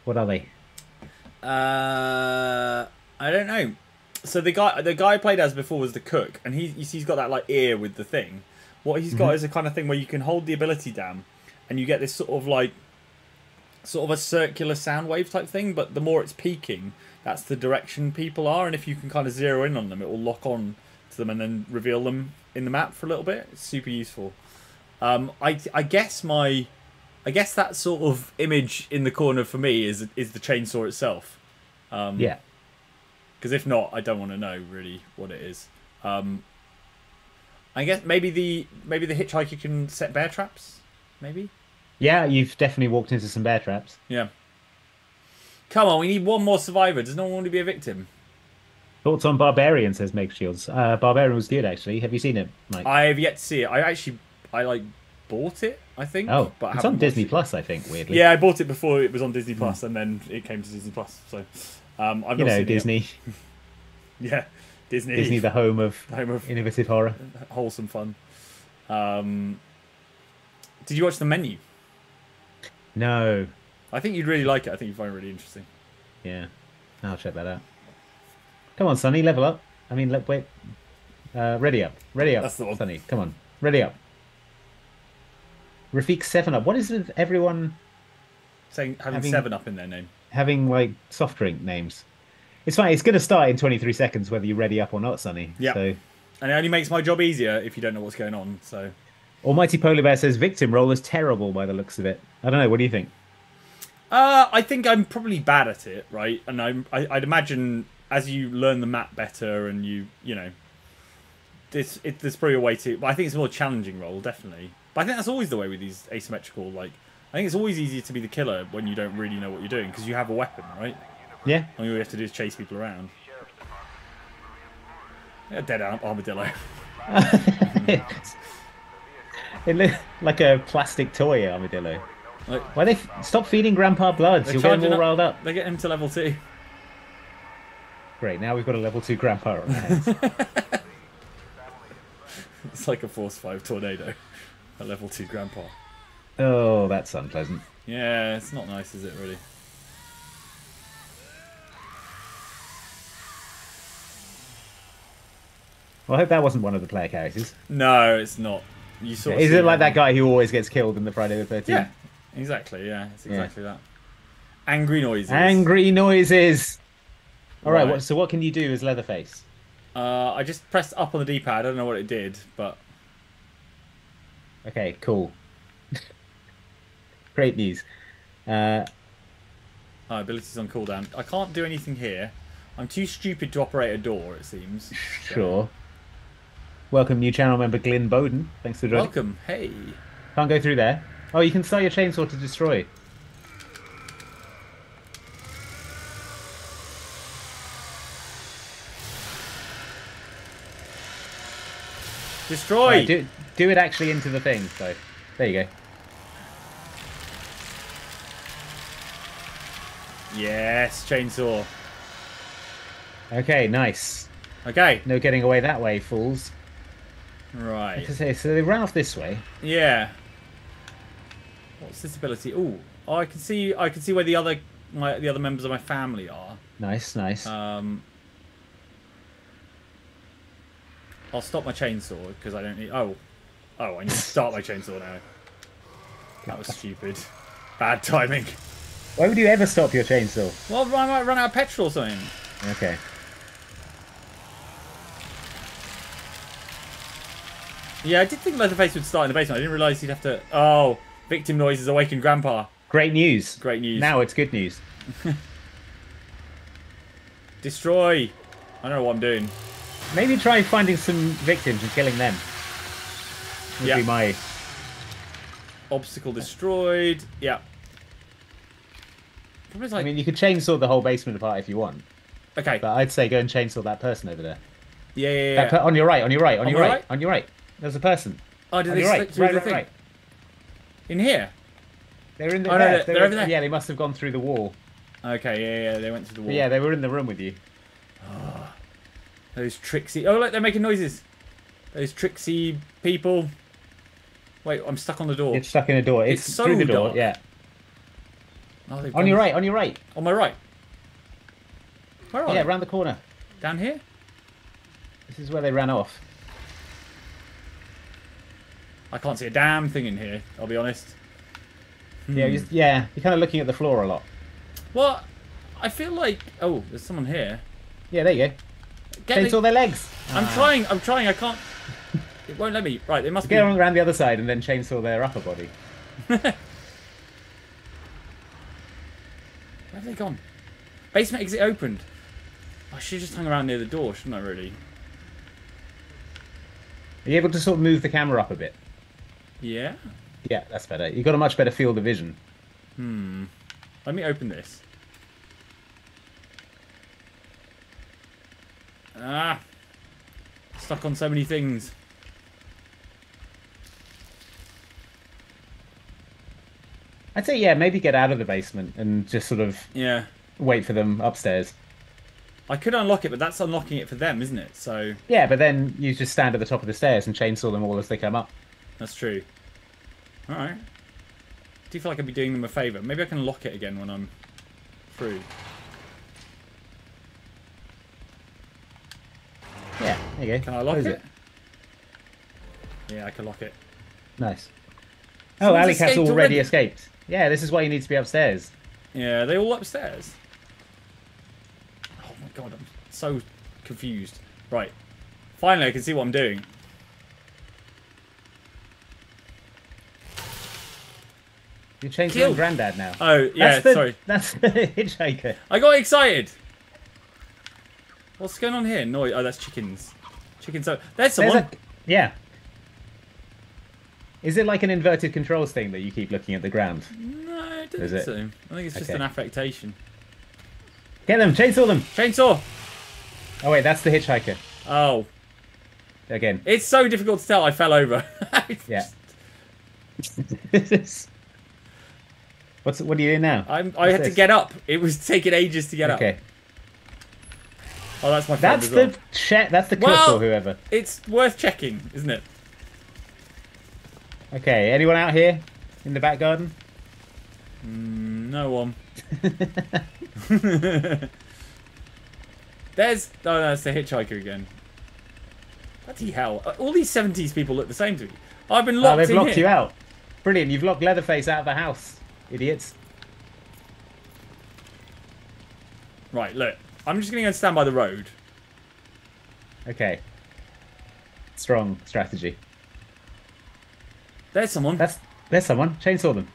What are they? Uh, I don't know. So the guy the guy I played as before was the cook, and he he's got that like ear with the thing. What he's got mm -hmm. is a kind of thing where you can hold the ability down, and you get this sort of like, sort of a circular sound wave type thing. But the more it's peaking, that's the direction people are, and if you can kind of zero in on them, it will lock on to them and then reveal them in the map for a little bit. It's super useful. Um, I I guess my, I guess that sort of image in the corner for me is is the chainsaw itself. Um, Yeah. because if not, I don't want to know really what it is. Um, I guess maybe the maybe the hitchhiker can set bear traps. Maybe. Yeah, you've definitely walked into some bear traps. Yeah. Come on, we need one more survivor. Does no one want to be a victim? Thoughts on Barbarian, says Meg Shields. Uh, Barbarian was good, actually. Have you seen it, Mike? I have yet to see it. I actually I like bought it. I think. oh, but it's on Disney it. Plus, I think, weirdly. Yeah, I bought it before it was on Disney Plus, and then it came to Disney Plus. So, um, I've You not know, seen it yet. Disney. [laughs] Yeah, Disney. Disney, the home of [laughs] home of innovative horror. [laughs] wholesome fun. Um, did you watch the menu? No. I think you'd really like it. I think you'd find it really interesting. Yeah. I'll check that out. Come on, Sonny, level up. I mean, let, wait. Uh, ready up. Ready up. That's the one. Sonny, come on. Ready up. Rafik 7 Up. What is with everyone Saying having, Having- seven up in their name. having, like, soft drink names? It's fine. It's going to start in 23 seconds whether you're ready up or not, Sonny. Yeah. So, And it only makes my job easier if you don't know what's going on. So Almighty Polar Bear says victim role is terrible by the looks of it. I don't know. What do you think? uh, I think I'm probably bad at it, right? And I'm, I, I'd imagine as you learn the map better and you, you know, this it, there's probably a way to. But I think it's a more challenging role, definitely. But I think that's always the way with these asymmetrical. Like, I think it's always easier to be the killer when you don't really know what you're doing because you have a weapon, right? Yeah. All you have to do is chase people around. Yeah, dead ar- armadillo. [laughs] [laughs] it looks like a plastic toy armadillo. Like, Why they f- stop feeding Grandpa Bloods? they're You'll get them charging all riled up. They get him to level two. Great. Now we've got a level two Grandpa on our hands. [laughs] It's like a Force Five tornado. A level two grandpa. oh, that's unpleasant. Yeah, it's not nice, is it? Really? Well, I hope that wasn't one of the player characters. No, it's not. You sort of Is it like that guy who always gets killed in the Friday the Thirteenth? Yeah, exactly. Yeah, it's exactly that. Angry noises. Angry noises. All right. Right. What, so what can you do as Leatherface? Uh, I just pressed up on the D-pad. I don't know what it did, but Okay. Cool. [laughs] Great news. Uh, oh, abilities on cooldown. I can't do anything here. I'm too stupid to operate a door. It seems. So- [laughs] sure. Welcome, new channel member Glyn Bowden. Thanks for joining. Welcome. Hey. Can't go through there. Oh, you can start your chainsaw to destroy. Destroy. Right, do, do it actually into the thing, though. There you go. Yes, chainsaw. Okay, nice. Okay. No getting away that way, fools. Right. Like I say, so they ran off this way. Yeah. What's this ability? Ooh. Oh, I can see. I can see where the other my the other members of my family are. Nice, nice. Um. I'll stop my chainsaw because I don't need. Oh. Oh, I need to start my chainsaw now. That was stupid. Bad timing. Why would you ever stop your chainsaw? Well, I might run out of petrol or something. Okay. Yeah, I did think Leatherface would start in the basement. I didn't realise he'd have to. Oh, victim noises awaken Grandpa. Great news. Great news. Now it's good news. [laughs] Destroy. I don't know what I'm doing. Maybe try finding some victims and killing them. Would Yeah. be my. Obstacle destroyed. Yeah. Is, I mean, you could chainsaw the whole basement apart if you want, okay. but I'd say go and chainsaw that person over there. Yeah, yeah, yeah. That per- on your right, on your right, on, On your right, right? on your right. There's a person. oh, did they right, through right, the right, thing? right. In here? They're in the. Oh, no, they're- they're over there. Yeah, they must have gone through the wall. Okay, yeah, yeah, they went to the wall. But yeah, they were in the room with you. Oh, Those tricksy. Oh, look, they're making noises. Those tricksy people. Wait, I'm stuck on the door. It's stuck in a door. It's, It's so through the door. dark. Yeah. Oh, On your right. On your right. On my right. Where are Yeah, they? round the corner. Down here? This is where they ran off. I can't see a damn thing in here. I'll be honest. Yeah, Hmm. yeah. You're kind of looking at the floor a lot. Well, I feel like oh, there's someone here. Yeah, there you go. Get Chainsaw the- their legs. I'm trying. I'm trying. I can't. [laughs] It won't let me. Right, it must be. Get on around the other side and then chainsaw their upper body. [laughs] Where have they gone? Basement exit opened. I should have just hung around near the door, shouldn't I? Really? Are you able to sort of move the camera up a bit? Yeah. Yeah, that's better. You've got a much better field of vision. Hmm. Let me open this. Ah. Stuck on so many things. I'd say yeah, maybe get out of the basement and just sort of Yeah. wait for them upstairs. I could unlock it, but that's unlocking it for them, isn't it? So Yeah, but then you just stand at the top of the stairs and chainsaw them all as they come up. That's true. Alright. Do you feel like I'd be doing them a favour? Maybe I can lock it again when I'm through. Yeah, there you go. Can I lock Close it? Yeah, I can lock it. Nice. Oh, Someone's Alley Cat's already already. escaped. Yeah, this is why you need to be upstairs. Yeah, are they all upstairs? Oh my god, I'm so confused. Right. Finally, I can see what I'm doing. You're chainsawing Killed. Grandad now. Oh, yeah, that's the, sorry. That's the [laughs] hitchhiker. I got excited. What's going on here? No, oh, that's chickens. Chickens. Oh, there's There's someone. a, yeah. Is it like an inverted controls thing that you keep looking at the ground? No, I don't Is think it? so. I think it's just Okay. an affectation. Get them, chainsaw them. Chainsaw. Oh wait, that's the hitchhiker Oh, again. it's so difficult to tell. I fell over. [laughs] Yeah. [laughs] What's what are you doing now? I'm, I What's had to get up. It was [laughs] taking ages to get Okay, up. Okay. Oh, that's my friend that's as well. the che- that's the cook Well- or whoever. It's worth checking, isn't it? Okay, anyone out here in the back garden? No one. [laughs] [laughs] There's oh, that's the hitchhiker again. Bloody hell! Uh, All these seventies people look the same to me. I've been locked. Oh, they've locked here. you out. Brilliant, you've locked Leatherface out of the house, idiots. Right, look. I'm just gonna go stand by the road. Okay. Strong strategy. There's someone. That's there's someone. Chainsaw them.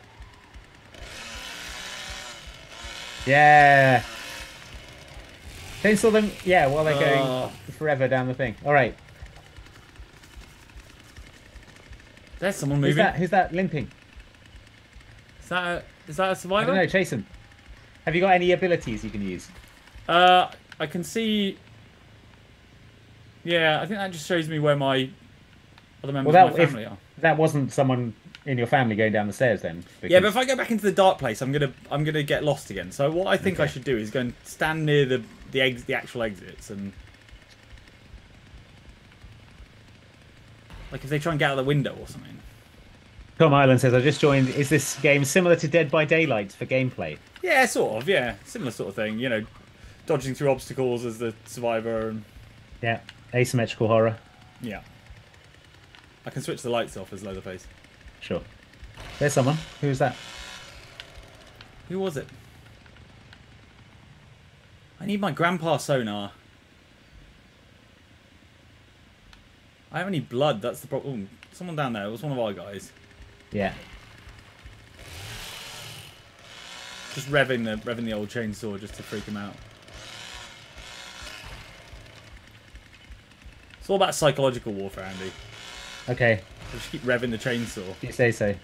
Yeah. Chainsaw them. Yeah, while they're Oh. going ah. forever down the thing. All right. There's someone moving. Who's that? Who's that limping? Is that a, is that a I survivor? don't know. Chase him. Have you got any abilities you can use? Uh, I can see. Yeah, I think that just shows me where my other members Well, of my family are. that wasn't someone in your family going down the stairs, then. Yeah, but if I go back into the dark place, I'm gonna I'm gonna get lost again. So what I think I should do is go and stand near the the ex, the actual exits and like if they try and get out the window or something. Tom Island says, "I just joined. Is this game similar to Dead by Daylight for gameplay?" Yeah, sort of. Yeah, similar sort of thing. You know, dodging through obstacles as the survivor, and Yeah, asymmetrical horror. yeah. I can switch the lights off as Leatherface. Sure. There's someone. Who's that? Who was it? I need my grandpa sonar. I have any blood. That's the problem. Someone down there. It was one of our guys. Yeah. Just revving the revving the old chainsaw just to freak him out. It's all about psychological warfare, Andy. Okay. Just keep revving the chainsaw. You say so.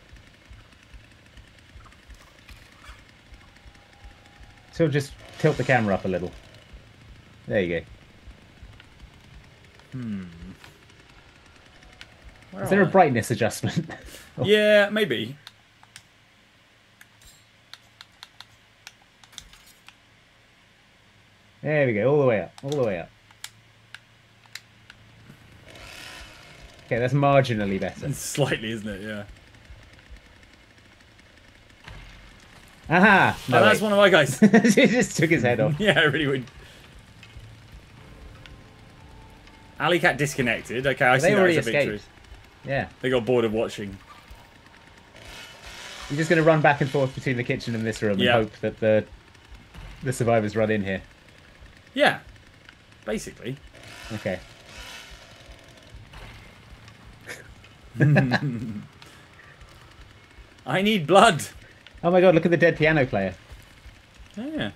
So just tilt the camera up a little. There you go. Hmm. Where Is there are a brightness adjustment? [laughs] Oh. Yeah, maybe. There we go. All the way up. All the way up. Okay, that's marginally better. [laughs] Slightly, isn't it? Yeah. Aha! No, No, that's one of my guys. [laughs] he just took his head off. [laughs] yeah, I really would. Alley Cat disconnected. Okay, I see They that already as a victory. escaped. Yeah. They got bored of watching. You're just going to run back and forth between the kitchen and this room Yeah. and hope that the the survivors run in here. Yeah, basically. Okay. [laughs] I need blood. Oh my god, look at the dead piano player. Oh, yeah.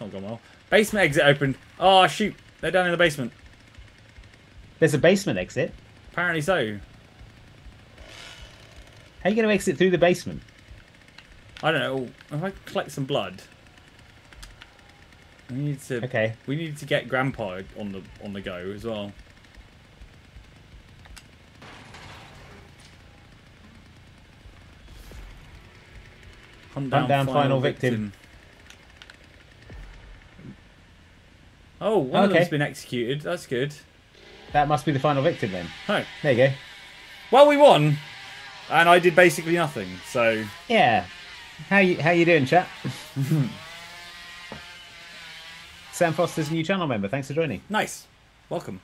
Not gone well. Basement exit opened. Oh shoot! They're down in the basement. There's a basement exit. Apparently so. How are you going to exit through the basement? I don't know. Oh, if I collect some blood, we need to. Okay. We need to get Grandpa on the on the go as well. Hunt Hunt down final victim. Oh, one of Okay. them's been executed. That's good. That must be the final victim then. Oh. There you go. Well, we won, and I did basically nothing. So Yeah. How you how you doing, chat? [laughs] Sam Foster's a new channel member. Thanks for joining. nice. Welcome.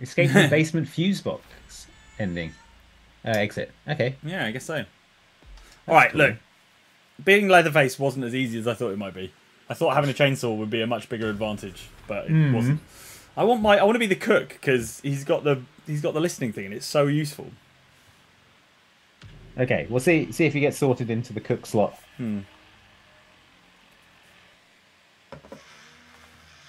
Escape from [laughs] basement fuse box ending. Uh, exit. Okay. Yeah, I guess so. All right, cool. look. Being Leatherface wasn't as easy as I thought it might be. I thought having a chainsaw would be a much bigger advantage, but it Mhm. wasn't. I want my I want to be the cook because he's got the he's got the listening thing and it's so useful. Okay. We'll see see if you get sorted into the cook slot. Hmm.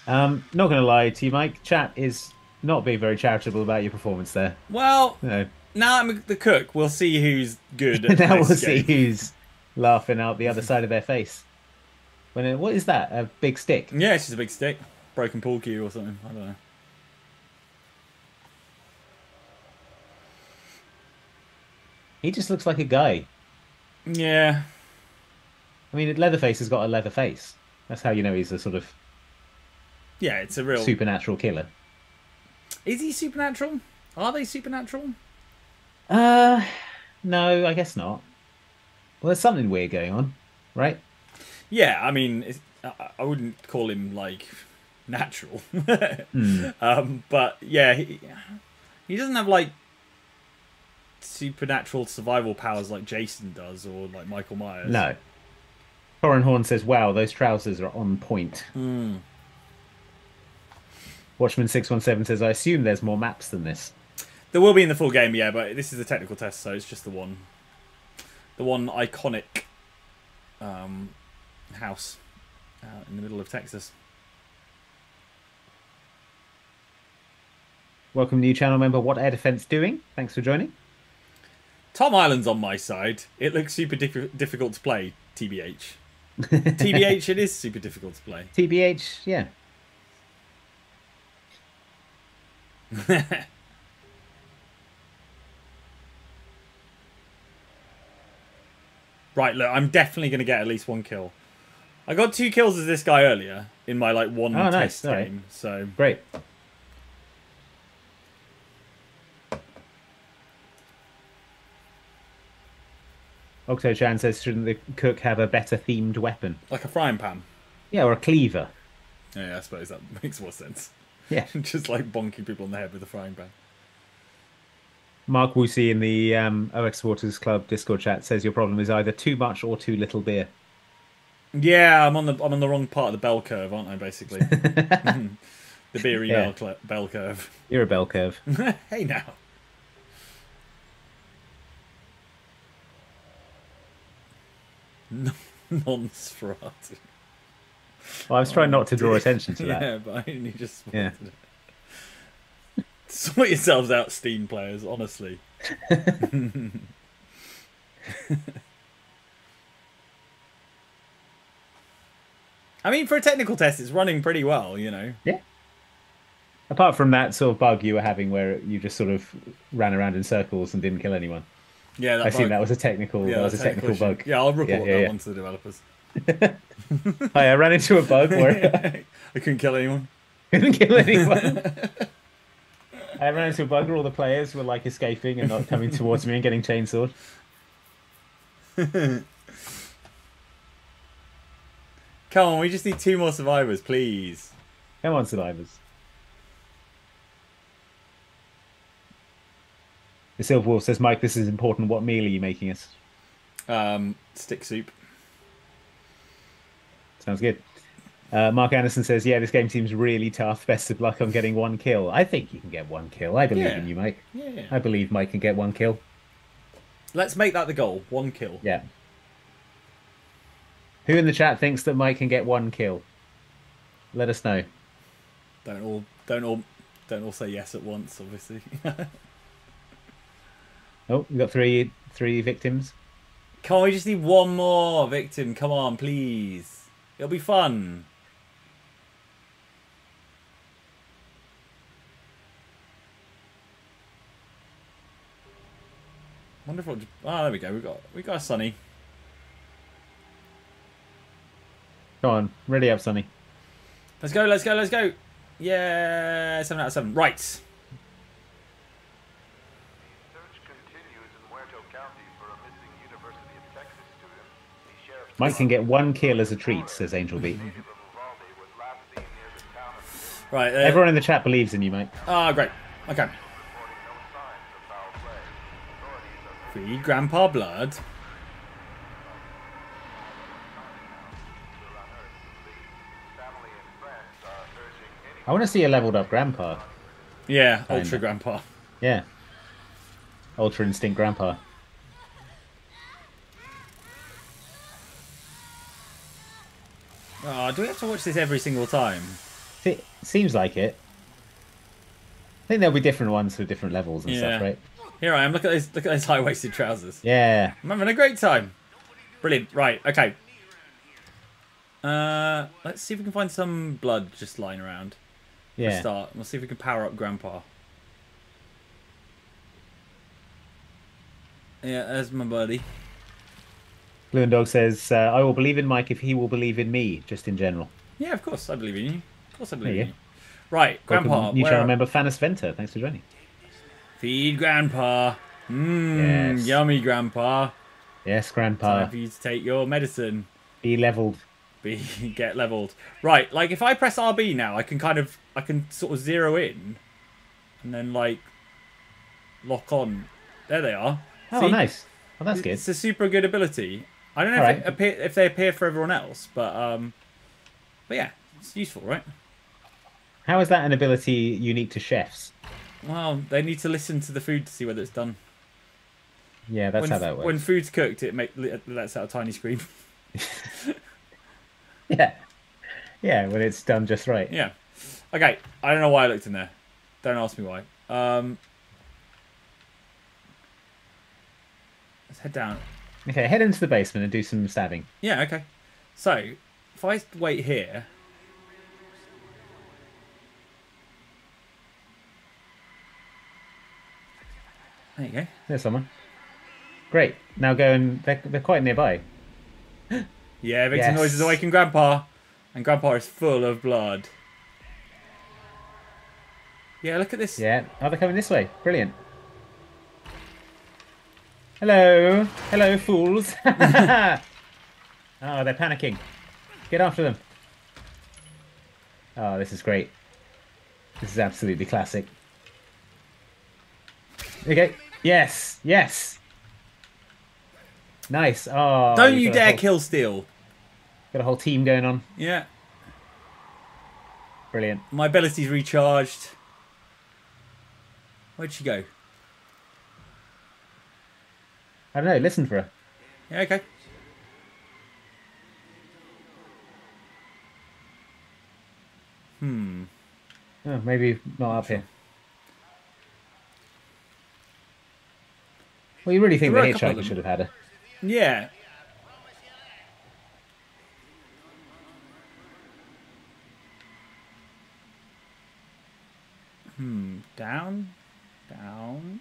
Um, not gonna lie to you, Mike. Chat is not being very charitable about your performance there. Well, No. now I'm the cook. We'll see who's good. [laughs] At now we'll see who's laughing out the other side of their face. When it, what is that? A big stick? Yeah, it's just a big stick, broken pool cue or something. I don't know. He just looks like a guy. Yeah, I mean, Leatherface has got a leather face. That's how you know he's a sort of yeah, it's a real. supernatural killer. Is he supernatural? Are they supernatural? Uh, no, I guess not. Well, there's something weird going on, right? Yeah, I mean, I, wouldn't call him like natural, [laughs] Hmm. um, but yeah, he, he doesn't have like supernatural survival powers like Jason does or like Michael Myers. No. Corin Horn says, "Wow, those trousers are on point." Hmm. Watchman six one seven says, "I assume there's more maps than this." There will be in the full game, yeah, but this is a technical test, so it's just the one, the one iconic um, house out in the middle of Texas. Welcome, new channel member. What air defense doing? Thanks for joining. Tom Island's on my side. It looks super diff- difficult to play. TBH. [laughs] TBH, it is super difficult to play. TBH, yeah. [laughs] Right, look, I'm definitely going to get at least one kill. I got two kills as this guy earlier in my like one Oh, test alright. game. So Great. Octochan says, shouldn't the cook have a better themed weapon? like a frying pan. Yeah, or a cleaver. Yeah, I suppose that [laughs] makes more sense. Yeah. [laughs] Just like bonking people on the head with a frying pan. Mark Woosie in the um, OX Waters Club Discord chat says your problem is either too much or too little beer. Yeah, I'm on the I'm on the wrong part of the bell curve, aren't I? Basically, [laughs] the beery Yeah. bell, cl- bell curve. You're a bell curve. hey now. [laughs] Nosferatu. Well, I was trying not to draw [laughs] attention to that. Yeah, but I only just Yeah. it. [laughs] Sort yourselves out, Steam players. Honestly. I mean, for a technical test, it's running pretty well. You know. Yeah. Apart from that sort of bug you were having where you just sort of ran around in circles and didn't kill anyone. Yeah, that I assume that was a technical yeah, that was a technical issue. bug. Yeah, I'll report Yeah, yeah, that one to the developers. [laughs] Hi, I ran into a bug where [laughs] I couldn't kill anyone. [laughs] Couldn't kill anyone. I ran into a bug where All the players were like escaping and not coming towards me and getting chainsawed. Come on, we just need two more survivors, please. Come on, survivors. The Silver Wolf says, Mike, this is important. What meal are you making us? Um, stick soup. Sounds good. Uh, Mark Anderson says, yeah, this game seems really tough. Best of luck on getting one kill. I think you can get one kill. I believe Yeah. in you, Mike. Yeah. I believe Mike can get one kill. Let's make that the goal. One kill. Yeah. Who in the chat thinks that Mike can get one kill? Let us know. Don't all don't all don't all say yes at once, obviously. [laughs] Oh, we got three three victims. Come on, we just need one more victim. Come on, please. It'll be fun. Wonderful. Ah, there we go. We got we got a Sunny. Come on, ready up, Sonny. Let's go. Let's go. Let's go. Yeah, seven out of seven. Right. Search continues in Muerto County for a missing University of Texas student. The sheriff's Mike can get one kill as a treat, says Angel B. native of Uvalde was last seen near the town of Right. Uh, Everyone in the chat believes in you, Mike. Ah, great. Okay. reporting no signs of foul play. Authorities are Feed Grandpa blood. still unearthed. The family and friends are urging any I want to see a leveled up grandpa. Yeah, Ultra Grandpa. Yeah. Ultra Instinct Grandpa. Oh, do we have to watch this every single time? Se- seems like it. I think there'll be different ones for different levels and Yeah. stuff, right? Here I am. Look at those. Look at those high-waisted trousers. Yeah. I'm having a great time. Brilliant. Right. Okay. Uh, let's see if we can find some blood just lying around. Yeah. start. We'll see if we can power up Grandpa. Yeah, there's my buddy. Blue and Dog says, uh, I will believe in Mike if he will believe in me, just in general. Yeah, of course I believe in you. Of course I believe in you. Right, Grandpa. You shall are- remember Fanis Venter. Thanks for joining. Feed Grandpa. Mmm, Yes. yummy Grandpa. Yes, Grandpa. Time for you to take your medicine. Be leveled. Be [laughs] get leveled. Right, like if I press RB now, I can kind of I can sort of zero in, and then like lock on. There they are. Oh, See? nice. Well, that's good. It's a super good ability. I don't know if, Alright. it appear, if they appear for everyone else, but um, but yeah, it's useful, right? How is that an ability unique to chefs? Well, they need to listen to the food to see whether it's done. Yeah, that's when, how that works. when food's cooked, it make, lets out a tiny scream. [laughs] [laughs] Yeah. Yeah, when it's done just right. Yeah. Okay. I don't know why I looked in there. Don't ask me why. Um, let's head down. Okay, head into the basement and do some stabbing. Yeah. Okay. So if I wait here. There you go. There's someone. Great. Now go and they're, they're quite nearby. [gasps] Yeah, Victor Yes. Noise is awakened Grandpa, and Grandpa is full of blood. Yeah, look at this. Yeah. Oh, they're coming this way. Brilliant. Hello. Hello, fools. [laughs] oh, they're panicking. Get after them. Oh, this is great. This is absolutely classic. Okay. Yes. Yes. Nice. Oh. Don't you dare whole- kill Steal. Got a whole team going on. Yeah, Brilliant. my ability's recharged. Where'd she go? I don't know. Listen for her. Yeah, okay. Hmm. Oh, maybe not up here. Well, you really think the There were a couple of hitchhiker should have had her? Yeah. Hmm. Down. Down.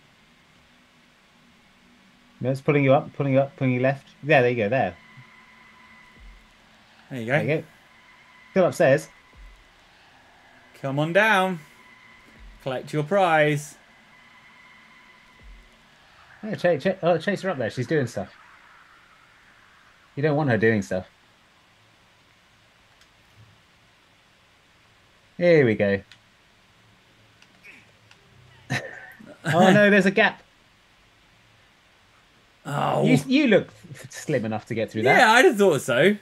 No, it's pulling you up, pulling you up, pulling you left. There, there you go. There, There you go. there you go. Still upstairs. Come on down. Collect your prize. Yeah, chase, chase, oh, chase her up there. She's doing stuff. You don't want her doing stuff. Here we go. [laughs] oh no, there's a gap. Oh. You, you look slim enough to get through that. yeah, I'd have thought so.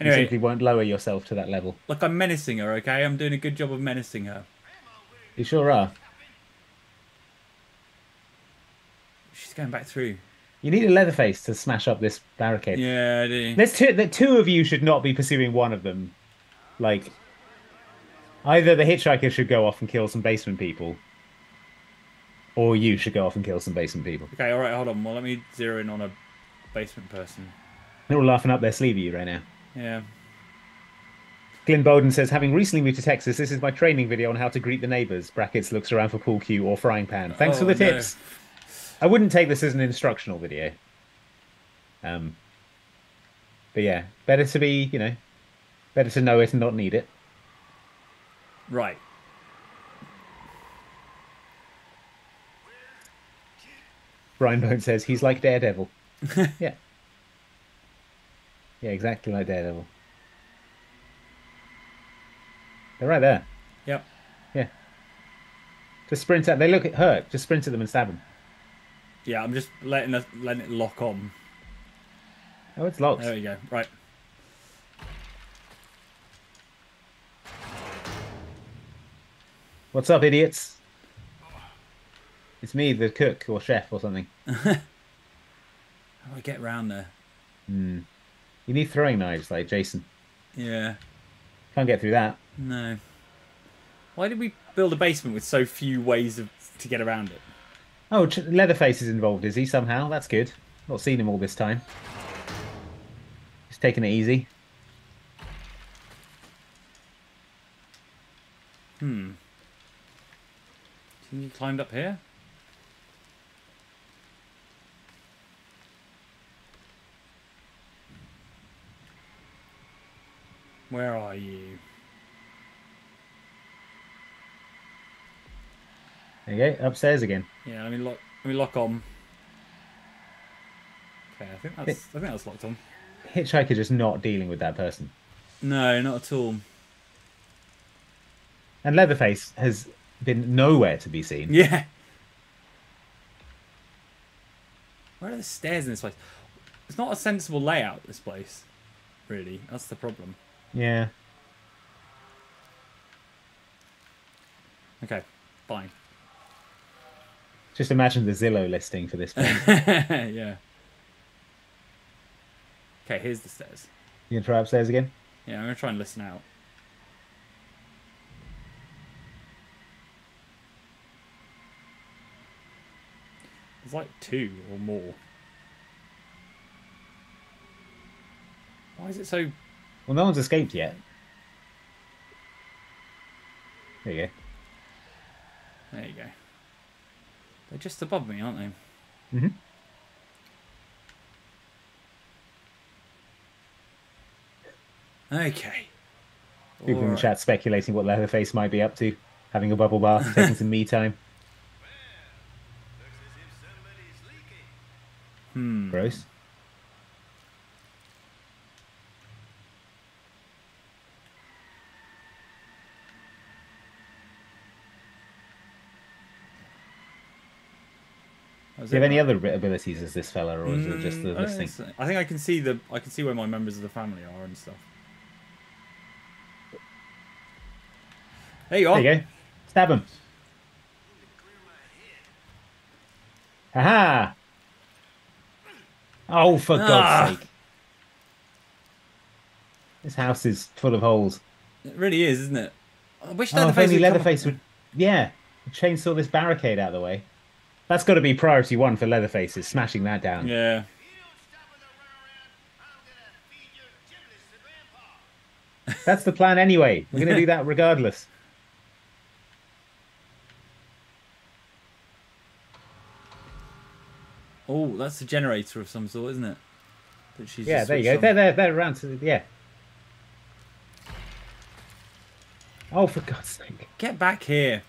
You simply won't lower yourself to that level. look, I'm menacing her, okay? I'm doing a good job of menacing her. You sure are. She's going back through. You need a Leatherface to smash up this barricade. Yeah, I do. There's two. The two of you should not be pursuing one of them. Like, either the hitchhiker should go off and kill some basement people, or you should go off and kill some basement people. Okay, all right, hold on. Well, let me zero in on a basement person. They're all laughing up their sleeve at you right now. Yeah. Glyn Bowden says, having recently moved to Texas, this is my training video on how to greet the neighbors. Brackets looks around for pool cue or frying pan. Thanks for Oh, the no. tips. I wouldn't take this as an instructional video. Um, but yeah, better to be, you know, better to know it and not need it. Right. Brian Bone says he's like Daredevil. [laughs] yeah. Yeah, exactly like Daredevil. They're right there. Yep. Yeah. Just sprint at. They look at hurt. Just sprint at them and stab them. Yeah, I'm just letting us letting it lock on. Oh, it's locked. There we go. Right. What's up, idiots? It's me, the cook or chef or something. How [laughs] do I get round there? You need throwing knives, like Jason. Yeah. Can't get through that. No. Why did we build a basement with so few ways of to get around it? Oh, Ch- Leatherface is involved, is he somehow? That's good. Not seen him all this time. He's taking it easy. Hmm. Can you climbed up here? Where are you? There you go. Upstairs again. Yeah, let me lock. Let me lock on. Okay, I think that's. I think that's locked on. Hitchhiker just not dealing with that person. No, not at all. And Leatherface has been nowhere to be seen. Yeah. Where are the stairs in this place? It's not a sensible layout. This place, really. That's the problem. Yeah. Okay, fine. Just imagine the Zillow listing for this [laughs] place. yeah. Okay, here's the stairs. you gonna try upstairs again? Yeah, I'm gonna try and listen out. There's like two or more. Why is it so? Well, no one's escaped yet. There you go. There you go. They're just above me, aren't they? hmm Okay. People in the Alright. chat speculating what Leatherface might be up to, having a bubble bath, [laughs] taking some me time. Looks as if somebody's leaking. Hmm. Gross. Do you have any other abilities as this fella, or is it just the Mm, I so. I think I can see the I can see where my members of the family are and stuff. There you are. There you go. Stab him. Haha! Oh, for Ah. God's sake. This house is full of holes. It really is, isn't it? I wish Oh, if Leatherface only Leatherface would, yeah, chainsaw this barricade out of the way. That's got to be priority one for Leatherface, is smashing that down. Yeah. If you don't stop with the runaround, I'm gonna feed your giblets to Grandpa. That's the plan anyway. We're going to do that [laughs] regardless. Oh, that's a generator of some sort, isn't it? That she's Yeah, there you go. switched They're, they're, they're around. To, yeah. Oh, for God's sake. Get back here.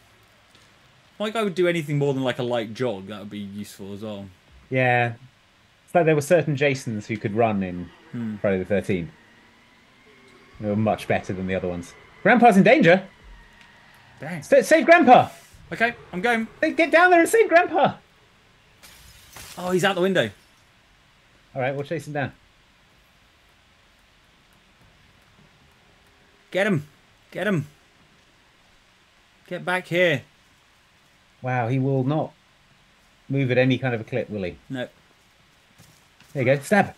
My guy would do anything more than like a light jog. That would be useful as well. Yeah. It's like there were certain Jasons who could run in Hmm. Friday the 13th. They were much better than the other ones. Grandpa's in danger. Dang. Sa- Save Grandpa. Okay, I'm going. Hey, Get down there and save Grandpa. Oh, he's out the window. All right, we'll chase him down. Get him. Get him. Get back here. Wow, he will not move at any kind of a clip, will he? No. There you go. Stab.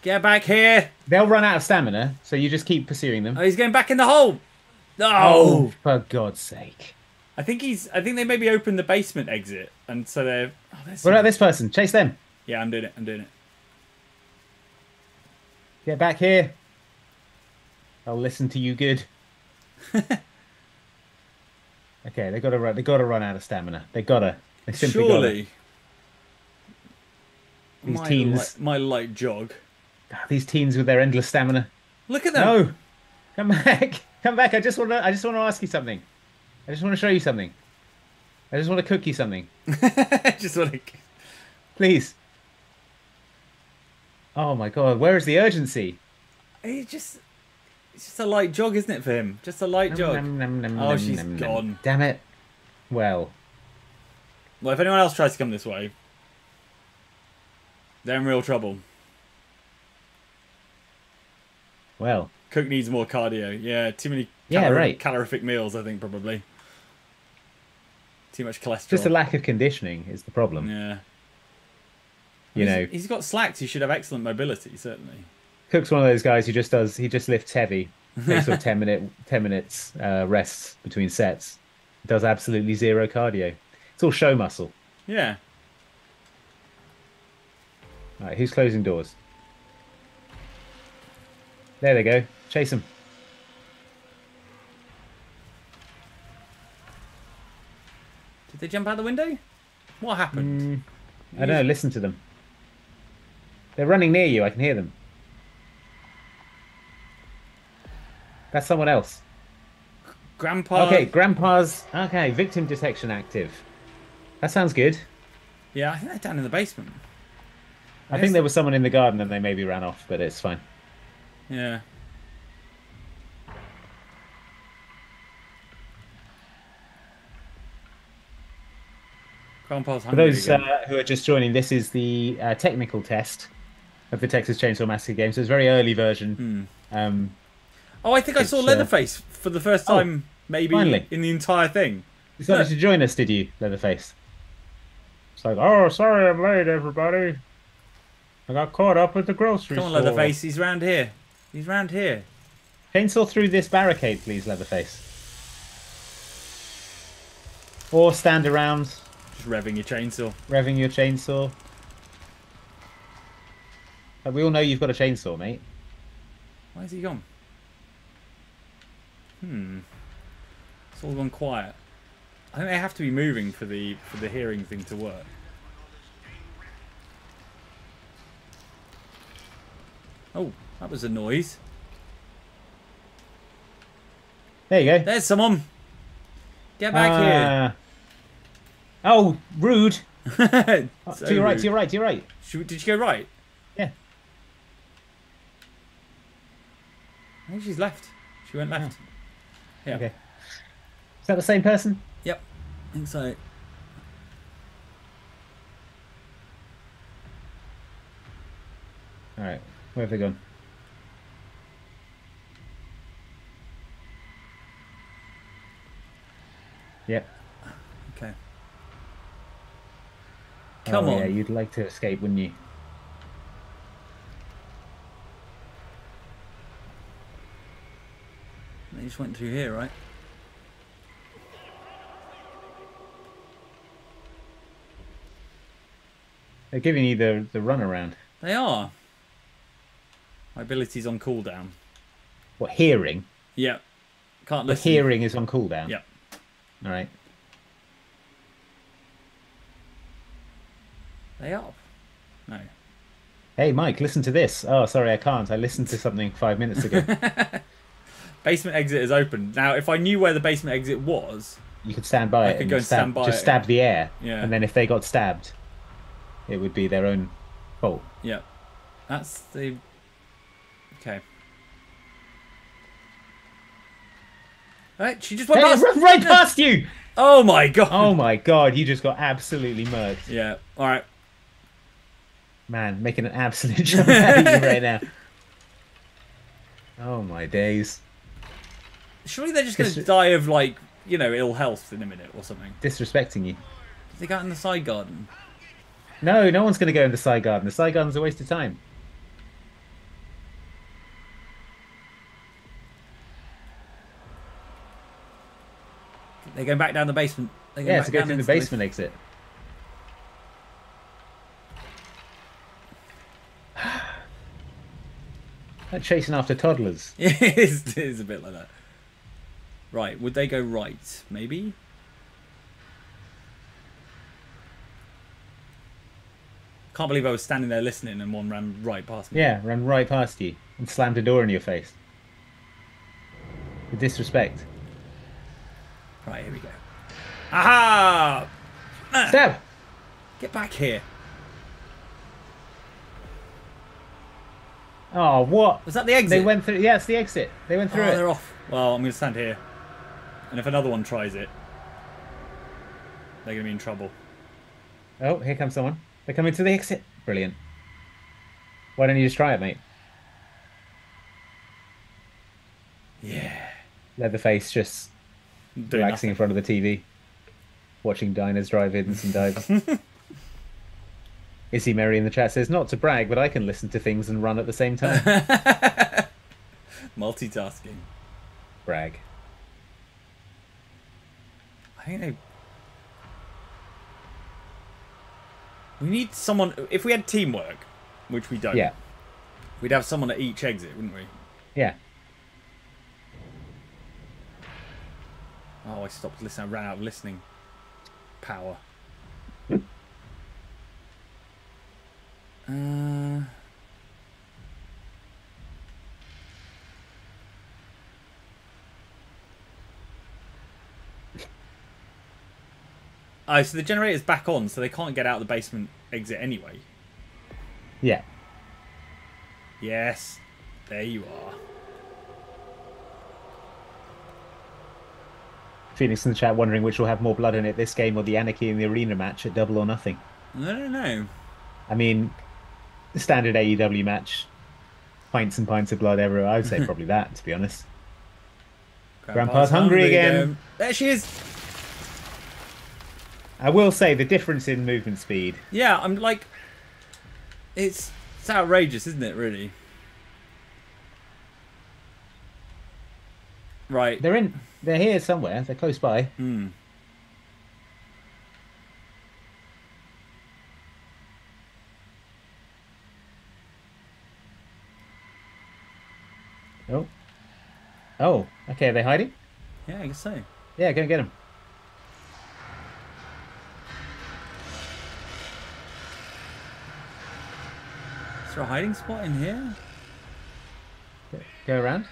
Get back here. They'll run out of stamina, so you just keep pursuing them. Oh, he's going back in the hole. No. Oh, for God's sake. I think he's. I think they maybe opened the basement exit, and so they're. Oh, What about this person? Chase them. Yeah, I'm doing it. I'm doing it. Get back here. I'll listen to you good. [laughs] okay, they gotta run. They gotta run out of stamina. They gotta. They simply Surely. These my teens. Light, my light jog. gotta. Ah, These teens with their endless stamina. Look at them. No, come back. [laughs] Come back. I just want to. I just want to ask you something. I just want to show you something. I just want to cook you something, [laughs] Just want to. please. Oh my God! Where is the urgency? He just. It's just a light jog, isn't it, for him? Just a light jog. Nom, nom, nom, Oh, nom, she's nom, nom. gone. Damn it. Well, Well, if anyone else tries to come this way, they're in real trouble. well. Cook needs more cardio. Yeah, too many Yeah, right. calorific meals, I think, probably. Too much cholesterol. Just a lack of conditioning is the problem. Yeah. You He's- know, He's got slacks. He should have excellent mobility, certainly. Cook's one of those guys who just does. He just lifts heavy, takes sort [laughs] of ten minute, ten minutes uh, rests between sets. Does absolutely zero cardio. It's all show muscle. Yeah. All right, who's closing doors? There they go. Chase them. Did they jump out the window? What happened? I don't know. Listen to them. They're running near you. I can hear them. That's someone else. Grandpa. Okay, Grandpa's. Okay, victim detection active. That sounds good. Yeah, I think they're down in the basement. I think there was someone in the garden and they maybe ran off, but it's fine. Yeah. Grandpa's For those uh, who are just joining, this is the uh, technical test of the Texas Chainsaw Massacre game. So it's a very early version. Um, oh, I think I saw it's, uh, Leatherface for the first Oh, time, maybe finally. in the entire thing. you started Look. to join us, did you, Leatherface? It's like, oh, sorry I'm late, everybody. I got caught up with the grocery Come on, store. Leatherface. He's round here. He's round here. Chainsaw through this barricade, please, Leatherface. Or stand around, Just revving your chainsaw. revving your chainsaw. But we all know you've got a chainsaw, mate. Where's he gone? Hmm. It's all gone quiet. I think they have to be moving for the for the hearing thing to work. Oh, that was a noise. There you go. There's someone. Get back here. Oh, rude. [laughs] Oh, So to your right, rude. to your right, to your right. Should did you go right? Yeah. I think she's left. She went left. Yeah. Okay. Is that the same person? Yep. I think so. All right. Where have they gone? Yep. Okay. Come oh, on. Yeah, you'd like to escape, wouldn't you? They just went through here, right? They're giving you the the runaround. They are. My ability's on cooldown. What hearing? Yep. Can't listen. The hearing is on cooldown. Yep. All right. They up. No. Hey, Mike, listen to this. Oh, sorry, I can't. I listened to something five minutes ago. [laughs] Basement exit is open. Now, if I knew where the basement exit was, You could stand by I it could go and stab, stand by just it. stab the air. Yeah. And then if they got stabbed, it would be their own fault. yeah, that's the. Okay. Right, she just went Hey, past. right, right past you! Oh my god. Oh my god, you just got absolutely murked. Yeah. All right. Man, making an absolute [laughs] jump out of you right now. [laughs] Oh my days. Surely they're just going to Dis- die of like you know ill health in a minute or something. Disrespecting you. They got in the side garden. No, no one's going to go in the side garden. The side garden's a waste of time. They're going back down the basement. They're going Yeah, back to go down through the into basement exit. [sighs] Like chasing after toddlers. [laughs] it, is, it is a bit like that. Right, would they go right? Maybe? Can't believe I was standing there listening and one ran right past me. Yeah, ran right past you and slammed a door in your face. With disrespect. Right, here we go. Aha! Ah! Stab! Get back here. Oh, what? Was that the exit? They went through. Yeah, it's the exit. They went Oh, through they're off. Well, I'm going to stand here. And if another one tries it, they're going to be in trouble. Oh, here comes someone. They're coming to the exit. Brilliant. Why don't you just try it, mate? Yeah. Leatherface just Doing relaxing in front of the TV, watching diners, drive-ins, and dives. [laughs] Is he Merry in the chat says, "Not to brag, but I can listen to things and run at the same time." [laughs] Multitasking. brag. I think. We need someone. If we had teamwork, which we don't, Yeah, we'd have someone at each exit, wouldn't we? yeah. Oh, I stopped listening. I ran out of listening power. [laughs] uh, Oh, so the generator's back on, so they can't get out the basement exit anyway. Yeah. Yes, there you are. Phoenix in the chat wondering which will have more blood in it, this game or the Anarchy in the Arena match at Double or Nothing. I don't know. I mean, standard AEW match, pints and pints of blood everywhere. I would say [laughs] probably that, to be honest. Grandpa's hungry again. There she is. I will say the difference in movement speed. Yeah, I'm like, it's it's outrageous, isn't it? Really. Right. They're in. They're here somewhere. They're close by. Hmm. Oh. Oh. Okay. Are they hiding? Yeah, I guess so. Yeah. Go and get them. There a hiding spot in here? Go around.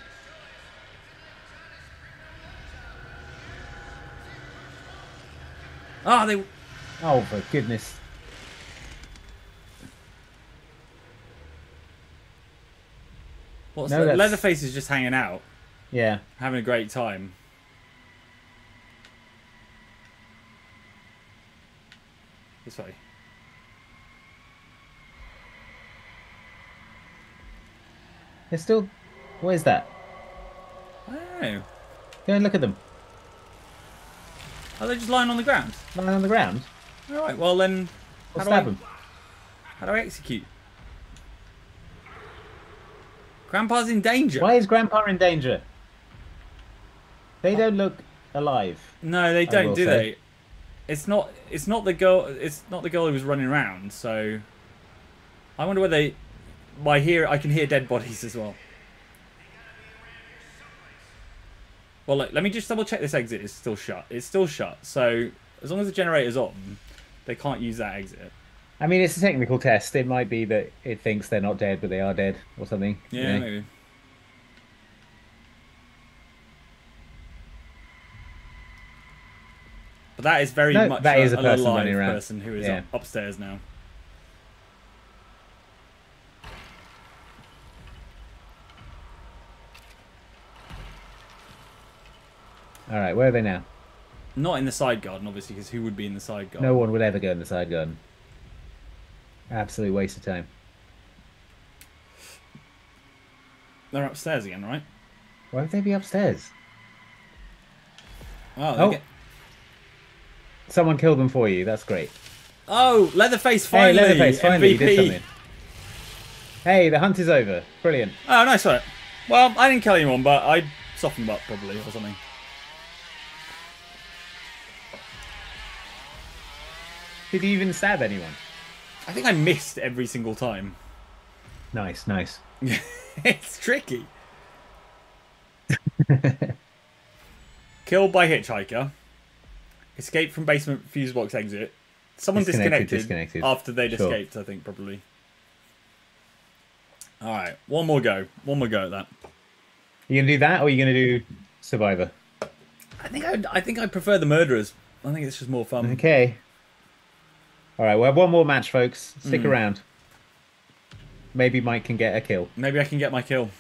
Ah, they. Oh, for goodness. What's No, that? Leatherface is just hanging out, Yeah. having a great time. This way. They're still. What is that? Oh. Go and look at them. Are they just lying on the ground? Lying on the ground. All right. Well then, how do, stab I, them. how do I execute? Grandpa's in danger. Why is Grandpa in danger? They don't look alive. No, they don't, do say. they? It's not. It's not the girl. It's not the girl who was running around. So, I wonder whether they my hear I can hear dead bodies as well. Well, look, let me just double check this exit is still shut. It's still shut. So as long as the generator's on, they can't use that exit. I mean, it's a technical test. It might be that it thinks they're not dead, but they are dead or something. Yeah, you know? maybe. But that is very no, much that a, is a, person, person who is yeah. upstairs now. All right, where are they now? Not in the side garden, obviously, because who would be in the side garden? No one would ever go in the side garden. Absolute waste of time. They're upstairs again, right? Why would they be upstairs? Oh, they Oh. get- Someone killed them for you. That's great. oh, Leatherface finally. hey, Leatherface, finally you did something. Hey, the hunt is over. Brilliant. Oh, nice one. Well, I didn't kill anyone, but I softened them up probably or something. Did you even stab anyone? I think I missed every single time. Nice, nice. [laughs] it's tricky. [laughs] Killed by hitchhiker. Escape from basement fuse box exit. Someone Disconnected, disconnected, disconnected. after they'd Sure. escaped, I think, probably. Alright, one more go. One more go at that. You gonna do that, or are you gonna do Survivor? I think I, I think I prefer the murderers. I think it's just more fun. Okay. All right, we have one more match, folks. Stick Hmm. around. Maybe Mike can get a kill. Maybe I can get my kill.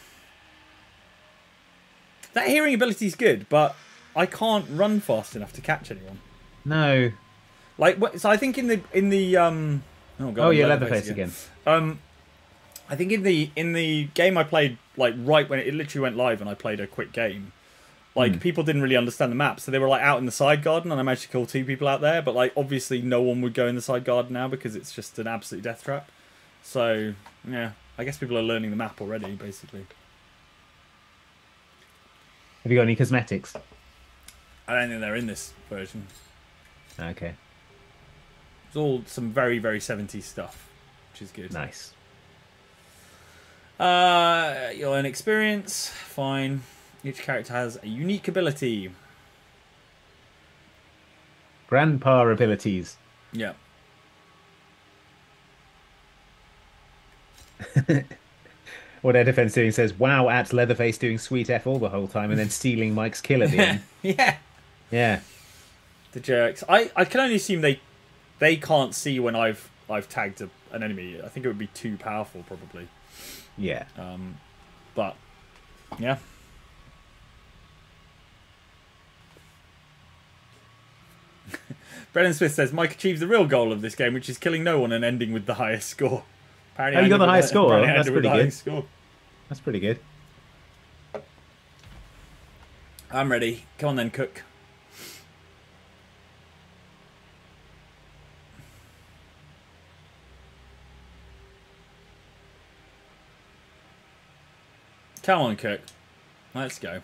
That hearing ability is good, but I can't run fast enough to catch anyone. No. Like, so I think in the in the um. Oh god. Oh, yeah, Leatherface Leatherface again. Um, I think in the in the game I played, like right when it, it literally went live, and I played a quick game. Like people didn't really understand the map, so they were like out in the side garden, and I managed to kill two people out there. But like obviously, no one would go in the side garden now because it's just an absolute death trap. So yeah, I guess people are learning the map already, basically. Have you got any cosmetics? I don't think they're in this version. Okay, It's all some very very 70s stuff, which is good. nice. Uh, you'll earn experience. Fine. Each character has a unique ability. Grandpa abilities. Yeah. [laughs] What Air Defense doing says, "Wow, at Leatherface doing sweet f all the whole time, and then [laughs] stealing Mike's kill at the end." yeah. Yeah. The jerks. I, I can only assume they they can't see when I've I've tagged a, an enemy. I think it would be too powerful probably. Yeah. Um, but yeah. [laughs] Brennan Smith says Mike achieves the real goal of this game, which is killing no one and ending with the highest score. Apparently, Oh, you got the highest score? That's pretty good. Score. That's pretty good. I'm ready. Come on then, Cook. Come on, Cook. Let's go.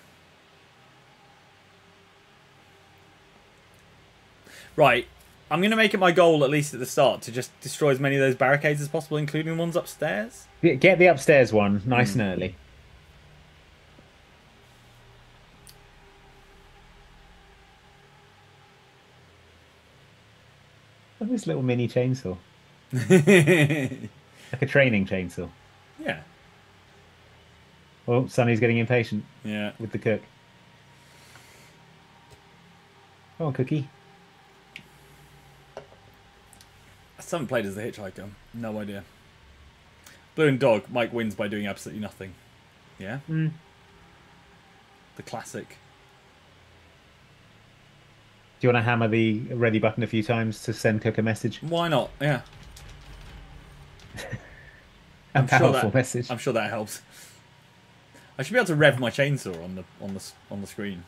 Right. I'm going to make it my goal, at least at the start, to just destroy as many of those barricades as possible, including ones upstairs. Get the upstairs one nice and hmm. early. Oh, this little mini chainsaw, [laughs] like a training chainsaw. yeah. Oh, Sonny's getting impatient Yeah. with the cook. Come on, Cookie. I still haven't played as the hitchhiker. No idea. Blue and Dog. Mike wins by doing absolutely nothing. Yeah. Mm. The classic. Do you want to hammer the ready button a few times to send Cook a message? Why not? Yeah. [laughs] A I'm sure that- message. I'm sure that helps. I should be able to rev my chainsaw on the on the on the screen.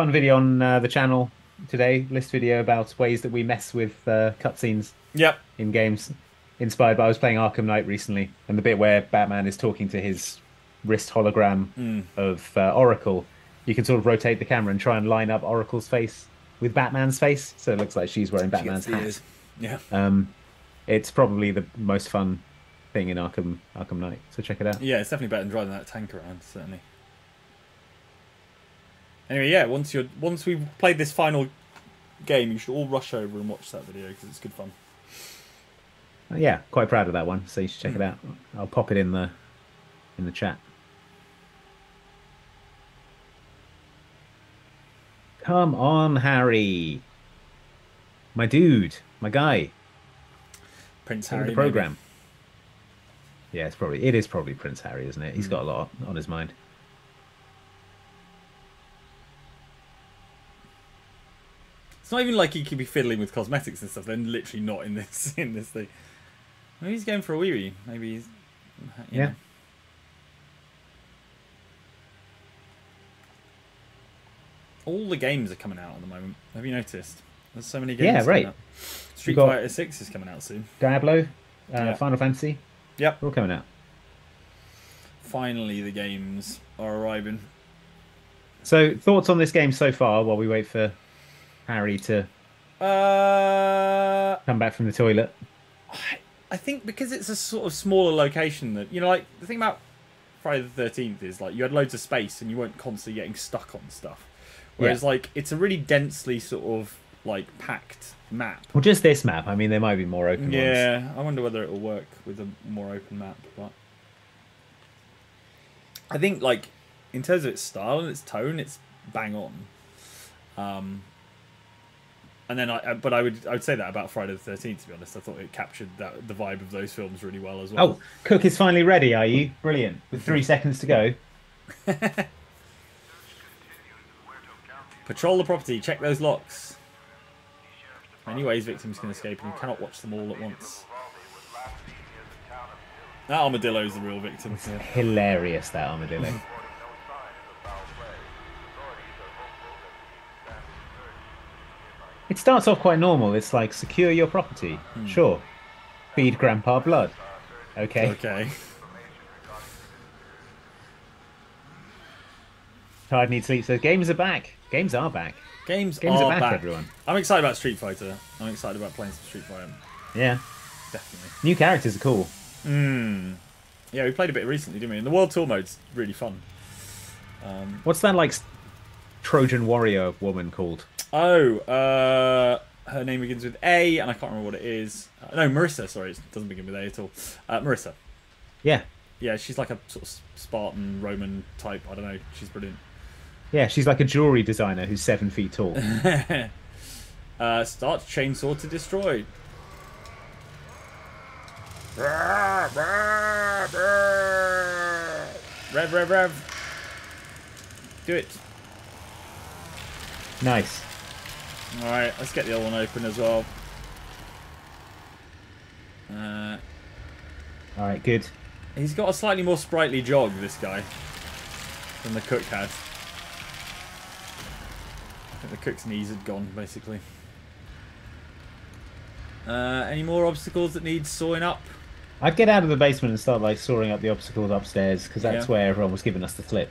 Fun video on uh, the channel today. List video about ways that we mess with uh, cutscenes Yep. in games. Inspired by I was playing Arkham Knight recently, and the bit where Batman is talking to his wrist hologram Hmm. of uh, Oracle, you can sort of rotate the camera and try and line up Oracle's face with Batman's face, so it looks like she's wearing Batman's hat. Yeah. Um, it's probably the most fun thing in Arkham Arkham Knight. So check it out. Yeah, it's definitely better than driving that tank around. Certainly. Anyway, yeah, once you're once we've played this final game, you should all rush over and watch that video because it's good fun. Oh, yeah, quite proud of that one. So you should check it hmm. out. I'll pop it in the in the chat. Come on, Harry. My dude, my guy. Prince Harry. The program. Maybe. Yeah, it's probably it is probably Prince Harry, isn't it? He's mm. got a lot on his mind. It's not even like he could be fiddling with cosmetics and stuff. Then literally not in this [laughs] in this thing. Maybe he's going for a wee wee. Maybe he's. Yeah. know. All the games are coming out at the moment. Have you noticed? There's so many games. Yeah, right. out. Street Fighter Six is coming out soon. Diablo, uh, Yeah. Final Fantasy, Yep. they're all coming out. Finally, the games are arriving. So, thoughts on this game so far while we wait for Harry to Uh, come back from the toilet? I think because it's a sort of smaller location that you know, like the thing about Friday the Thirteenth is like you had loads of space and you weren't constantly getting stuck on stuff. Whereas Yeah. like it's a really densely sort of like packed map. Well, just this map. I mean, there might be more open ones. Yeah, I wonder whether it will work with a more open map, but I think like in terms of its style and its tone, it's bang on. Um, and then I, uh, but I would I would say that about Friday the Thirteenth. To be honest, I thought it captured that the vibe of those films really well as well. Oh, Cook is finally ready, are you? Brilliant. With three seconds to go. Continues in Huerto County. Patrol the property, check those locks. Many ways victims can escape, and you cannot watch them all at once. Uvalde was last seen near the town of Dillon, That armadillo is the real victim. Hilarious, that armadillo. [laughs] It starts off quite normal. It's like secure your property. Hmm. Sure. Feed grandpa blood. Okay. Okay. Tired need sleep says games are back. Games are back. Games, Games are, are back, everyone. I'm excited about Street Fighter. I'm excited about playing some Street Fighter. Yeah. Definitely. New characters are cool. Mm. Yeah, we played a bit recently, didn't we? And the World Tour mode's really fun. Um, What's that like Trojan warrior woman called? Oh, uh, her name begins with A, and I can't remember what it is. Uh, no, Marisa. Sorry, it doesn't begin with A at all. Uh, Marisa. Yeah. Yeah, she's like a sort of Spartan Roman type. I don't know. She's brilliant. Yeah, she's like a jewelry designer who's seven feet tall. [laughs] Uh, start chainsaw to destroy. Rev, rev, rev. Do it. nice. Alright, let's get the other one open as well. Uh, All right, good. he's got a slightly more sprightly jog, this guy, than the cook had. I think the cook's knees had gone, basically. Uh, any more obstacles that need sawing up? I'd get out of the basement and start like soaring up the obstacles upstairs because that's Yeah. where everyone was giving us the flip.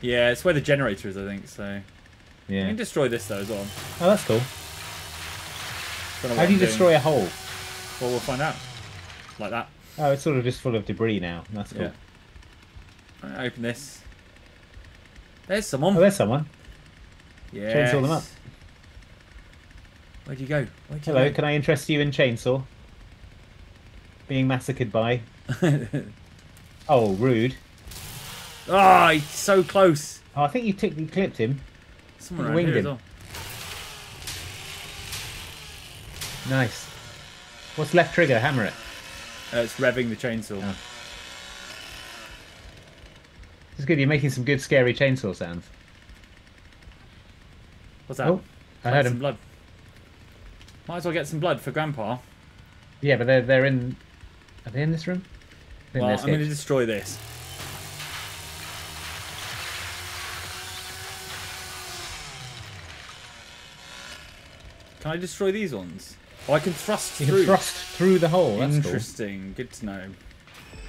Yeah, it's where the generator is, I think, so... You can destroy this, though, as well. Oh, that's cool. How do you doing. destroy a hole? Well, we'll find out. Like that. Oh, it's sort of just full of debris now. That's cool. Yeah. Alright, open this. There's someone. Oh, there's someone. Yes. chainsaw them up. Where'd you go? Where'd you Hello, go? can I interest you in chainsaw? Being massacred by? [laughs] oh, rude. Ah, he's so close. Oh, I think you, you clipped him. Someone around winged him. well. Nice. What's left trigger? Hammer it. Uh, it's revving the chainsaw. Oh. It's good. You're making some good scary chainsaw sounds. What's that? Oh, I heard some him. blood. Might as well get some blood for Grandpa. Yeah, but they're they're in. Are they in this room? Well, I'm going to destroy this. Can I destroy these ones? Oh, I can thrust You through. can thrust through the hole. That's cool. Oh. Interesting. Good to know. Oh.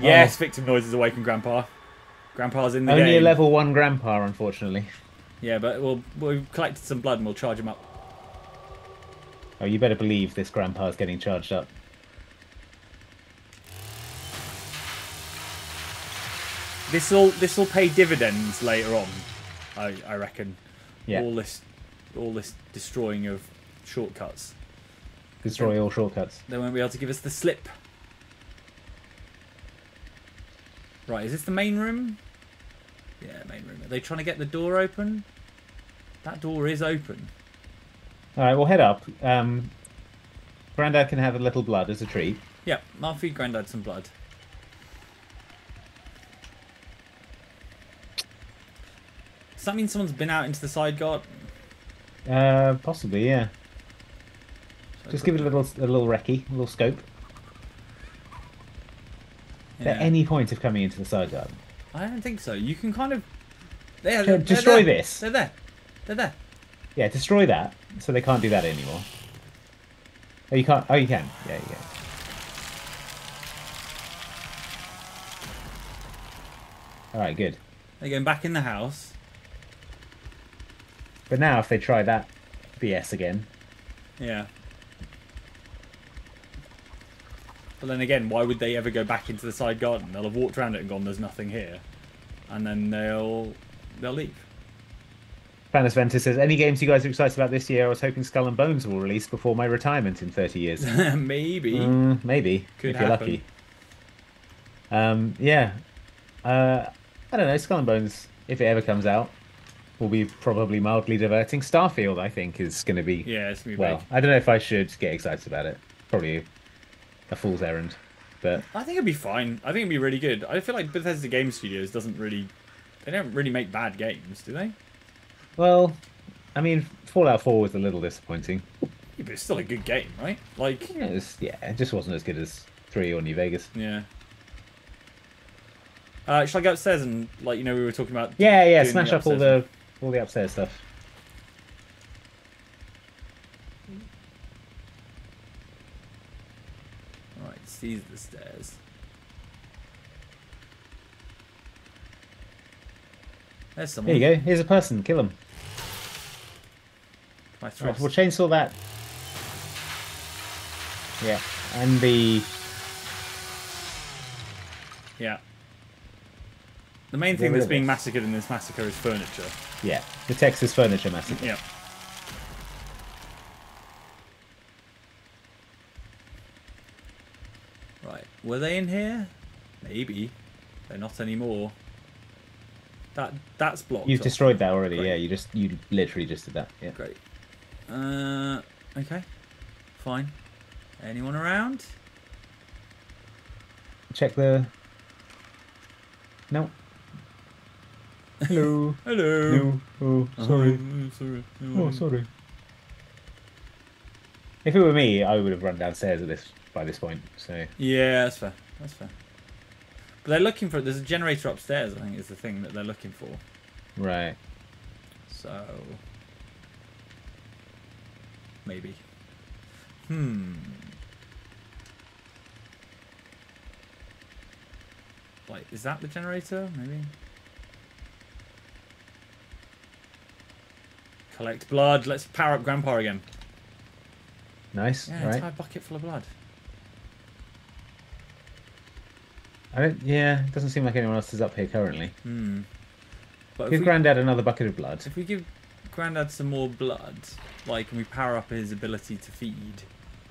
Yes, victim noises awaken Grandpa. Grandpa's in the Only game. a level one grandpa, unfortunately. Yeah, but we'll we've collected some blood and we'll charge him up. Oh, you better believe this grandpa's getting charged up. This will this will pay dividends later on. I I reckon. Yeah. All this all this destroying of shortcuts. Destroy all shortcuts. They won't be able to give us the slip. Right, is this the main room? Yeah, main room. Are they trying to get the door open? That door is open. All right, we'll head up. Um, Grandad can have a little blood as a treat. Yeah, I'll feed Grandad some blood. Does that mean someone's been out into the side garden? Uh, possibly, yeah. I Just give it a little, a little recce, a little scope. Yeah. At any point of coming into the side garden. I don't think so. You can kind of. There, they're destroy there. this. They're there. They're there. Yeah, destroy that, so they can't do that anymore. Oh, you can't. Oh, you can. Yeah, you can. All right, good. They're going back in the house. But now, if they try that BS again, Yeah. But then again, why would they ever go back into the side garden? They'll have walked around it and gone, "There's nothing here," and then they'll they'll leave. Panis Ventus says, "Any games you guys are excited about this year? I was hoping Skull and Bones will release before my retirement in 30 years. [laughs] Maybe. Mm, maybe, Could if you're lucky. Um, yeah. Uh, I don't know. Skull and Bones, if it ever comes out, will be probably mildly diverting. Starfield, I think, is going to be. Yeah, it's gonna be Well, big. I don't know if I should get excited about it. Probably a fool's errand. But I think it'd be fine. I think it'd be really good. I feel like Bethesda Game Studios doesn't really, they don't really make bad games, do they? well, I mean, Fallout 4 was a little disappointing. Yeah, but it's still a good game, right? Like, Yeah, it, was- yeah, it just wasn't as good as 3 or New Vegas. yeah. Uh, shall I go upstairs and like you know we were talking about? Yeah, yeah, smash up all the all the upstairs stuff. Alright, are the stairs. There's There someone. you go. Here's a person. Kill him. My Right, we'll chainsaw that. Yeah, and the Yeah. The main thing that's being massacred in this massacre is furniture. yeah the Texas Furniture Massacre. Yeah. Right, were they in here? Maybe. They're not anymore. That that's blocked. You've off. destroyed that already. Great. Yeah, you just you literally just did that. Yeah. Great. Uh, okay. Fine. Anyone around? Check the. No. Hello. Hello. No. Oh, sorry. Oh, sorry. Oh, sorry. If it were me, I would have run downstairs at this by this point. So Yeah, that's fair. That's fair. But they're looking for. There's a generator upstairs. I think is the thing that they're looking for. right. So maybe. Hmm. Like, is that the generator? Maybe. Collect blood. Let's power up Grandpa again. Nice. Yeah, right. entire bucket full of blood. I don't. Yeah. It doesn't seem like anyone else is up here currently. Hmm. But Give we, Grandad another bucket of blood. if we give Grandad some more blood, like, and we power up his ability to feed,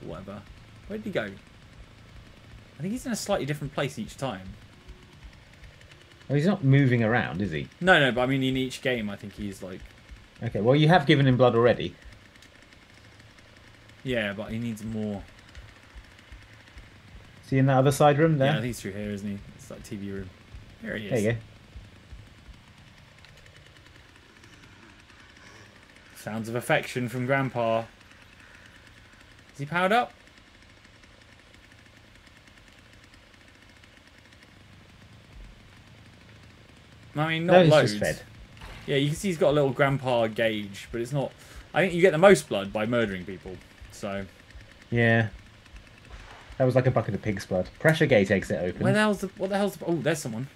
or whatever. Where did he go? I think he's in a slightly different place each time. Oh, he's not moving around, is he? No, no, but I mean, in each game, I think he's like, Okay. Well, you have given him blood already. yeah, but he needs more. Is he in that other side room Yeah, there? think he's through here, isn't he? It's like TV room. Here he is. there you go. Sounds of affection from Grandpa. Is he powered up? I mean, not No, loads. just fed. Yeah, you can see he's got a little Grandpa gauge, but it's not. I think you get the most blood by murdering people. So Yeah. That was like a bucket of pig's blood. Pressure gate exit open. where the hell's the? What the hell's the? Oh, there's someone.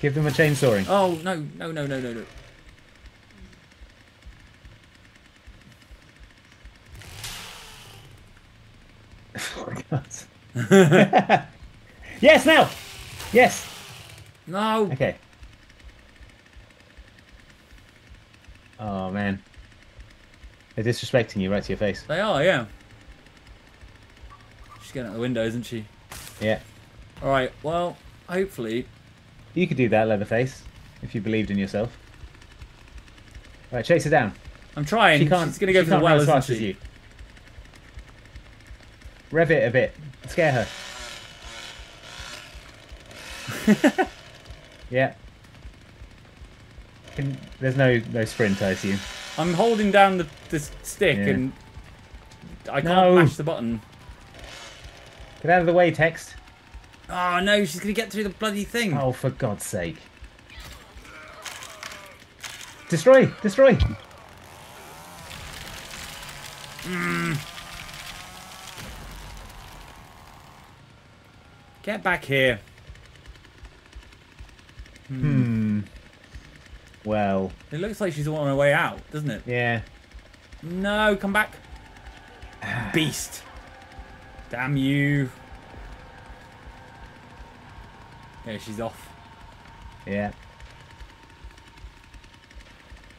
Give them a chainsawing. Oh no no no no no no. Oh my God. yes, now. Yes. No. Okay. Oh man. They're disrespecting you right to your face. They are, yeah. She's getting out the window, isn't she? Yeah. All right. Well, hopefully, You could do that, Leatherface. if you believed in yourself. Right, chase her down. I'm trying. She can't. She's gonna go she for the well, as fast as you. Rev it a bit. Scare her. [laughs] yeah. Can, there's no no sprint, I assume. I'm holding down the, the stick Yeah. and I can't No. mash the button. Get out of the way, text. Oh no, she's gonna get through the bloody thing. Oh, for God's sake. Destroy! Destroy! Mm. Get back here. Hmm. Well, It looks like she's on her way out, doesn't it? yeah. No, come back. [sighs] Beast. Damn you. Yeah, she's off. Yeah.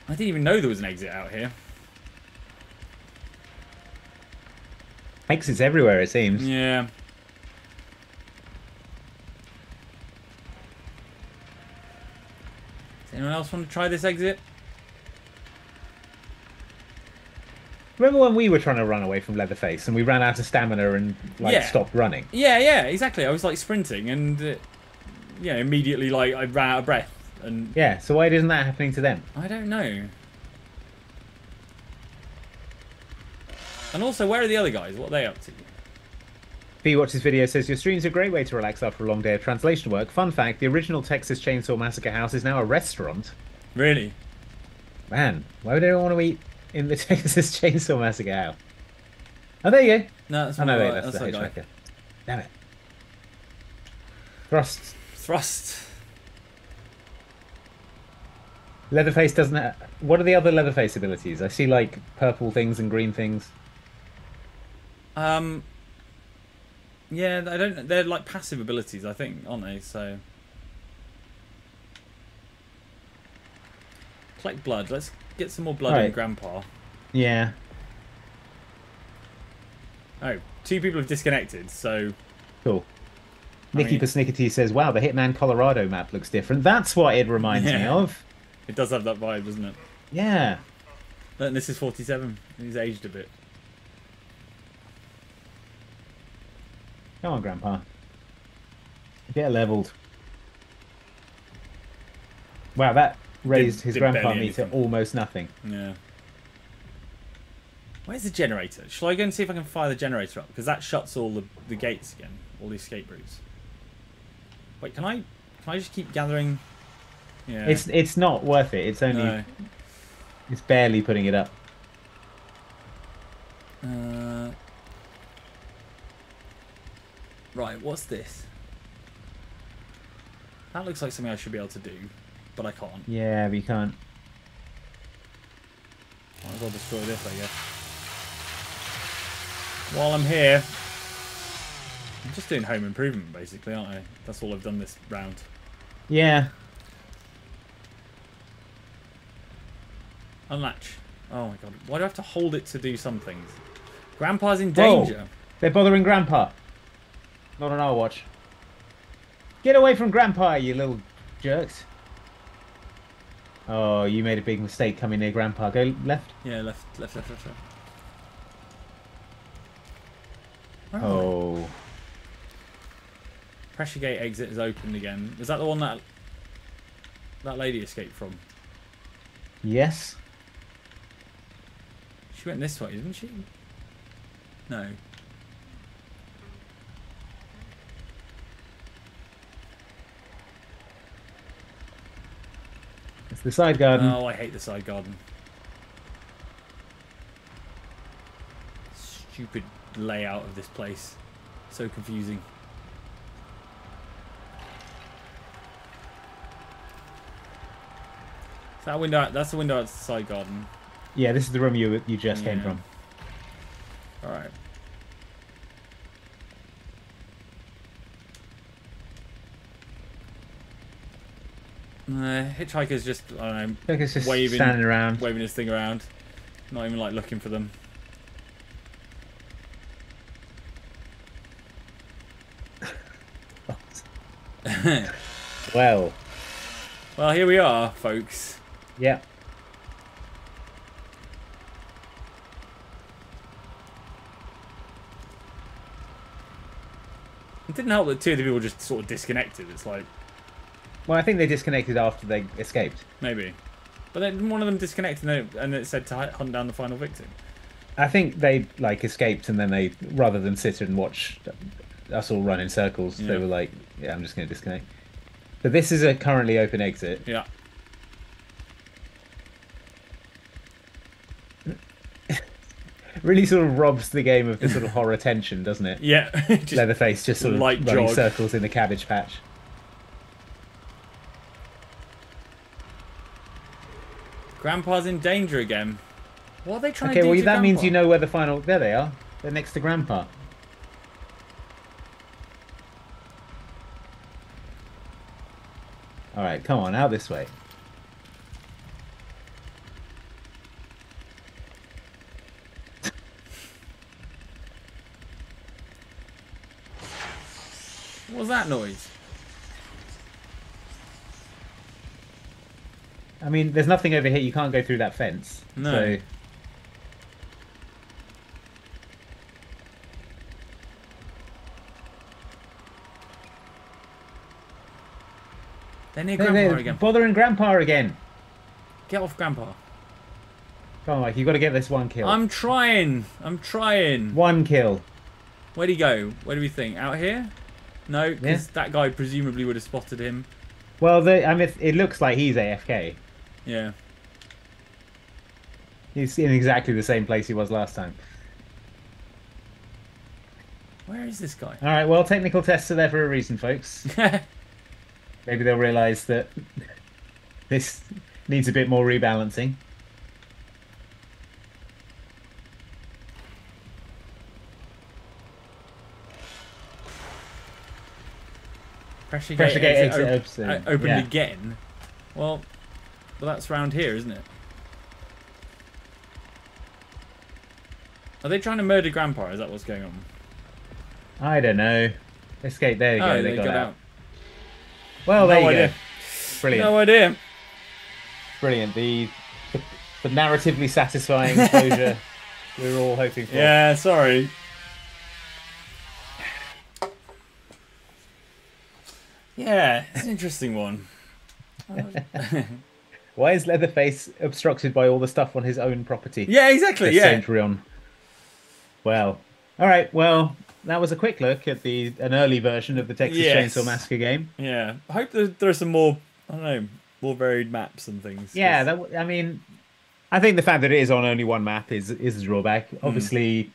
I didn't even know there was an exit out here. Exits everywhere, it seems. Yeah. Does anyone else want to try this exit? Remember when we were trying to run away from Leatherface and we ran out of stamina and like Yeah. stopped running? Yeah, yeah, exactly. I was like sprinting and, uh, yeah, immediately like I ran out of breath. And Yeah, so why isn't that happening to them? I don't know. And also, where are the other guys? What are they up to? B watches video says your stream's a great way to relax after a long day of translation work. Fun fact: the original Texas Chainsaw Massacre house is now a restaurant. Really? Man, why would anyone want to eat in the [laughs] Texas Chainsaw Massacre house? Oh, there you go. No, that's Oh no, not wait, right. that's, That's the guy. hitchhiker. Damn it. Thrust. Thrust. Leatherface doesn't. Ha- what are the other Leatherface abilities? I see like purple things and green things. Um. Yeah, I don't. They're like passive abilities, I think, aren't they? So. Collect blood. Let's get some more blood in Grandpa. Yeah. Oh, two people have disconnected. So Cool. I Nikki mean- Persnickety says, "Wow, the Hitman Colorado map looks different." That's what it reminds me of. it does have that vibe, doesn't it? Yeah. And this is 47. He's aged a bit. Come on, Grandpa. Get leveled. Wow, that raised his did grandpa meter almost nothing. Yeah. Where's the generator? Shall I go and see if I can fire the generator up? Because that shuts all the, the gates again, all the escape routes. Wait, can I can I just keep gathering? Yeah. It's it's not worth it. It's only no. it's barely putting it up. Uh, right, what's this? That looks like something I should be able to do, but I can't. Yeah, we can't. Might as well destroy this, I guess. While I'm here, I'm just doing home improvement, basically, aren't I? That's all I've done this round. Yeah. Unlatch. Oh my god. Why do I have to hold it to do some things? Grandpa's in Whoa. danger. They're bothering Grandpa. Not on our watch. Get away from Grandpa, you little jerks. Oh, you made a big mistake coming near Grandpa. Go left. Yeah, left, left, left, left, left. Am Oh. Pressure gate exit is opened again. Is that the one that that lady escaped from? Yes. She went this way, didn't she? No. It's the side garden. Oh, I hate the side garden. Stupid layout of this place. So confusing. Is that window? That's the window out the side garden. Yeah, this is the room you you just came from. All right. Uh, hitchhiker's just I don't know, just Waving. standing around. waving his thing around, not even like looking for them. [laughs] Well, Well, here we are, folks. Yeah. It didn't help that two of the people just sort of disconnected. It's like Well, I think they disconnected after they escaped. maybe, but then one of them disconnected and it, and it said to hunt down the final victim. I think they like escaped and then they, rather than sit and watch us all run in circles, they were like, "Yeah, I'm just going to disconnect." But this is a currently open exit. Yeah. [laughs] Really sort of robs the game of the sort of horror tension, doesn't it? [laughs] Yeah. [laughs] just, Leatherface just sort of running jog. circles in the cabbage patch. Grandpa's in danger again. What are they trying Okay, to do Okay, well to that means you know where the final. There they are. They're next to Grandpa. All right, come on, out this way. What was that noise? I mean, there's nothing over here. You can't go through that fence. No. So They're near They're- Grandpa they're again. bothering Grandpa again. Get off Grandpa. Come on, Mike, you've got to get this one kill. I'm trying. I'm trying. One kill. Where'd he go? Where do we think? Out here? No, because that guy presumably would have spotted him. Well, the, I mean, it- it looks like he's AFK. Yeah. He's in exactly the same place he was last time. Where is this guy? All right, well, technical tests are there for a reason, folks. [laughs] Maybe they'll realise that this needs a bit more rebalancing. Pressure, Pressure gate, gate exit, exit op- open. uh, opened Yeah. again. Well, but that's round here, isn't it? Are they trying to murder Grandpa? Is that what's going on? I don't know. Escape. There you oh, go. they, They, got, got out. out. Well, there no you idea. go. Brilliant. No idea. Brilliant. The, the the narratively satisfying closure [laughs] we were all hoping for. Yeah, sorry. Yeah, it's an interesting one. [laughs] Why is Leatherface obstructed by all the stuff on his own property? Yeah, exactly. Yeah. Rion. Well, all right. Well, that was a quick look at the an early version of the Texas Yes. Chainsaw Massacre game. Yeah. I hope there, there are some more, I don't know, more varied maps and things. Yeah, that, I mean, I think the fact that it is on only one map is is a drawback. Hmm. Obviously,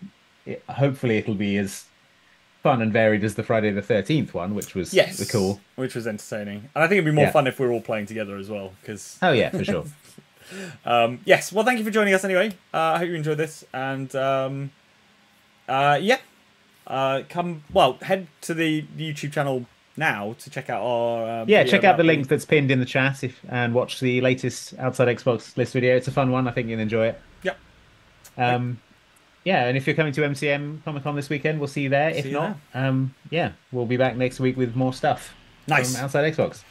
it, hopefully it'll be as fun and varied as the Friday the Thirteenth one, which was yes. cool. Which was entertaining. And I think it'd be more Yeah. fun if we were all playing together as well. Because, Oh yeah, for sure. [laughs] um, yes. Well, thank you for joining us anyway. Uh, I hope you enjoyed this. And, um, uh, yeah. Uh, come, well, head to the YouTube channel now to check out our. Um, yeah, check out the link that's pinned in the chat if and watch the latest Outside Xbox list video. It's a fun one. I think you'll enjoy it. Yep. Um, yeah, and if you're coming to MCM Comic Con this weekend, we'll see you there. See if you not, um, yeah, we'll be back next week with more stuff Nice. from Outside Xbox.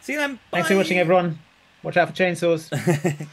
See you then. Thanks for watching, everyone. Watch out for chainsaws. [laughs]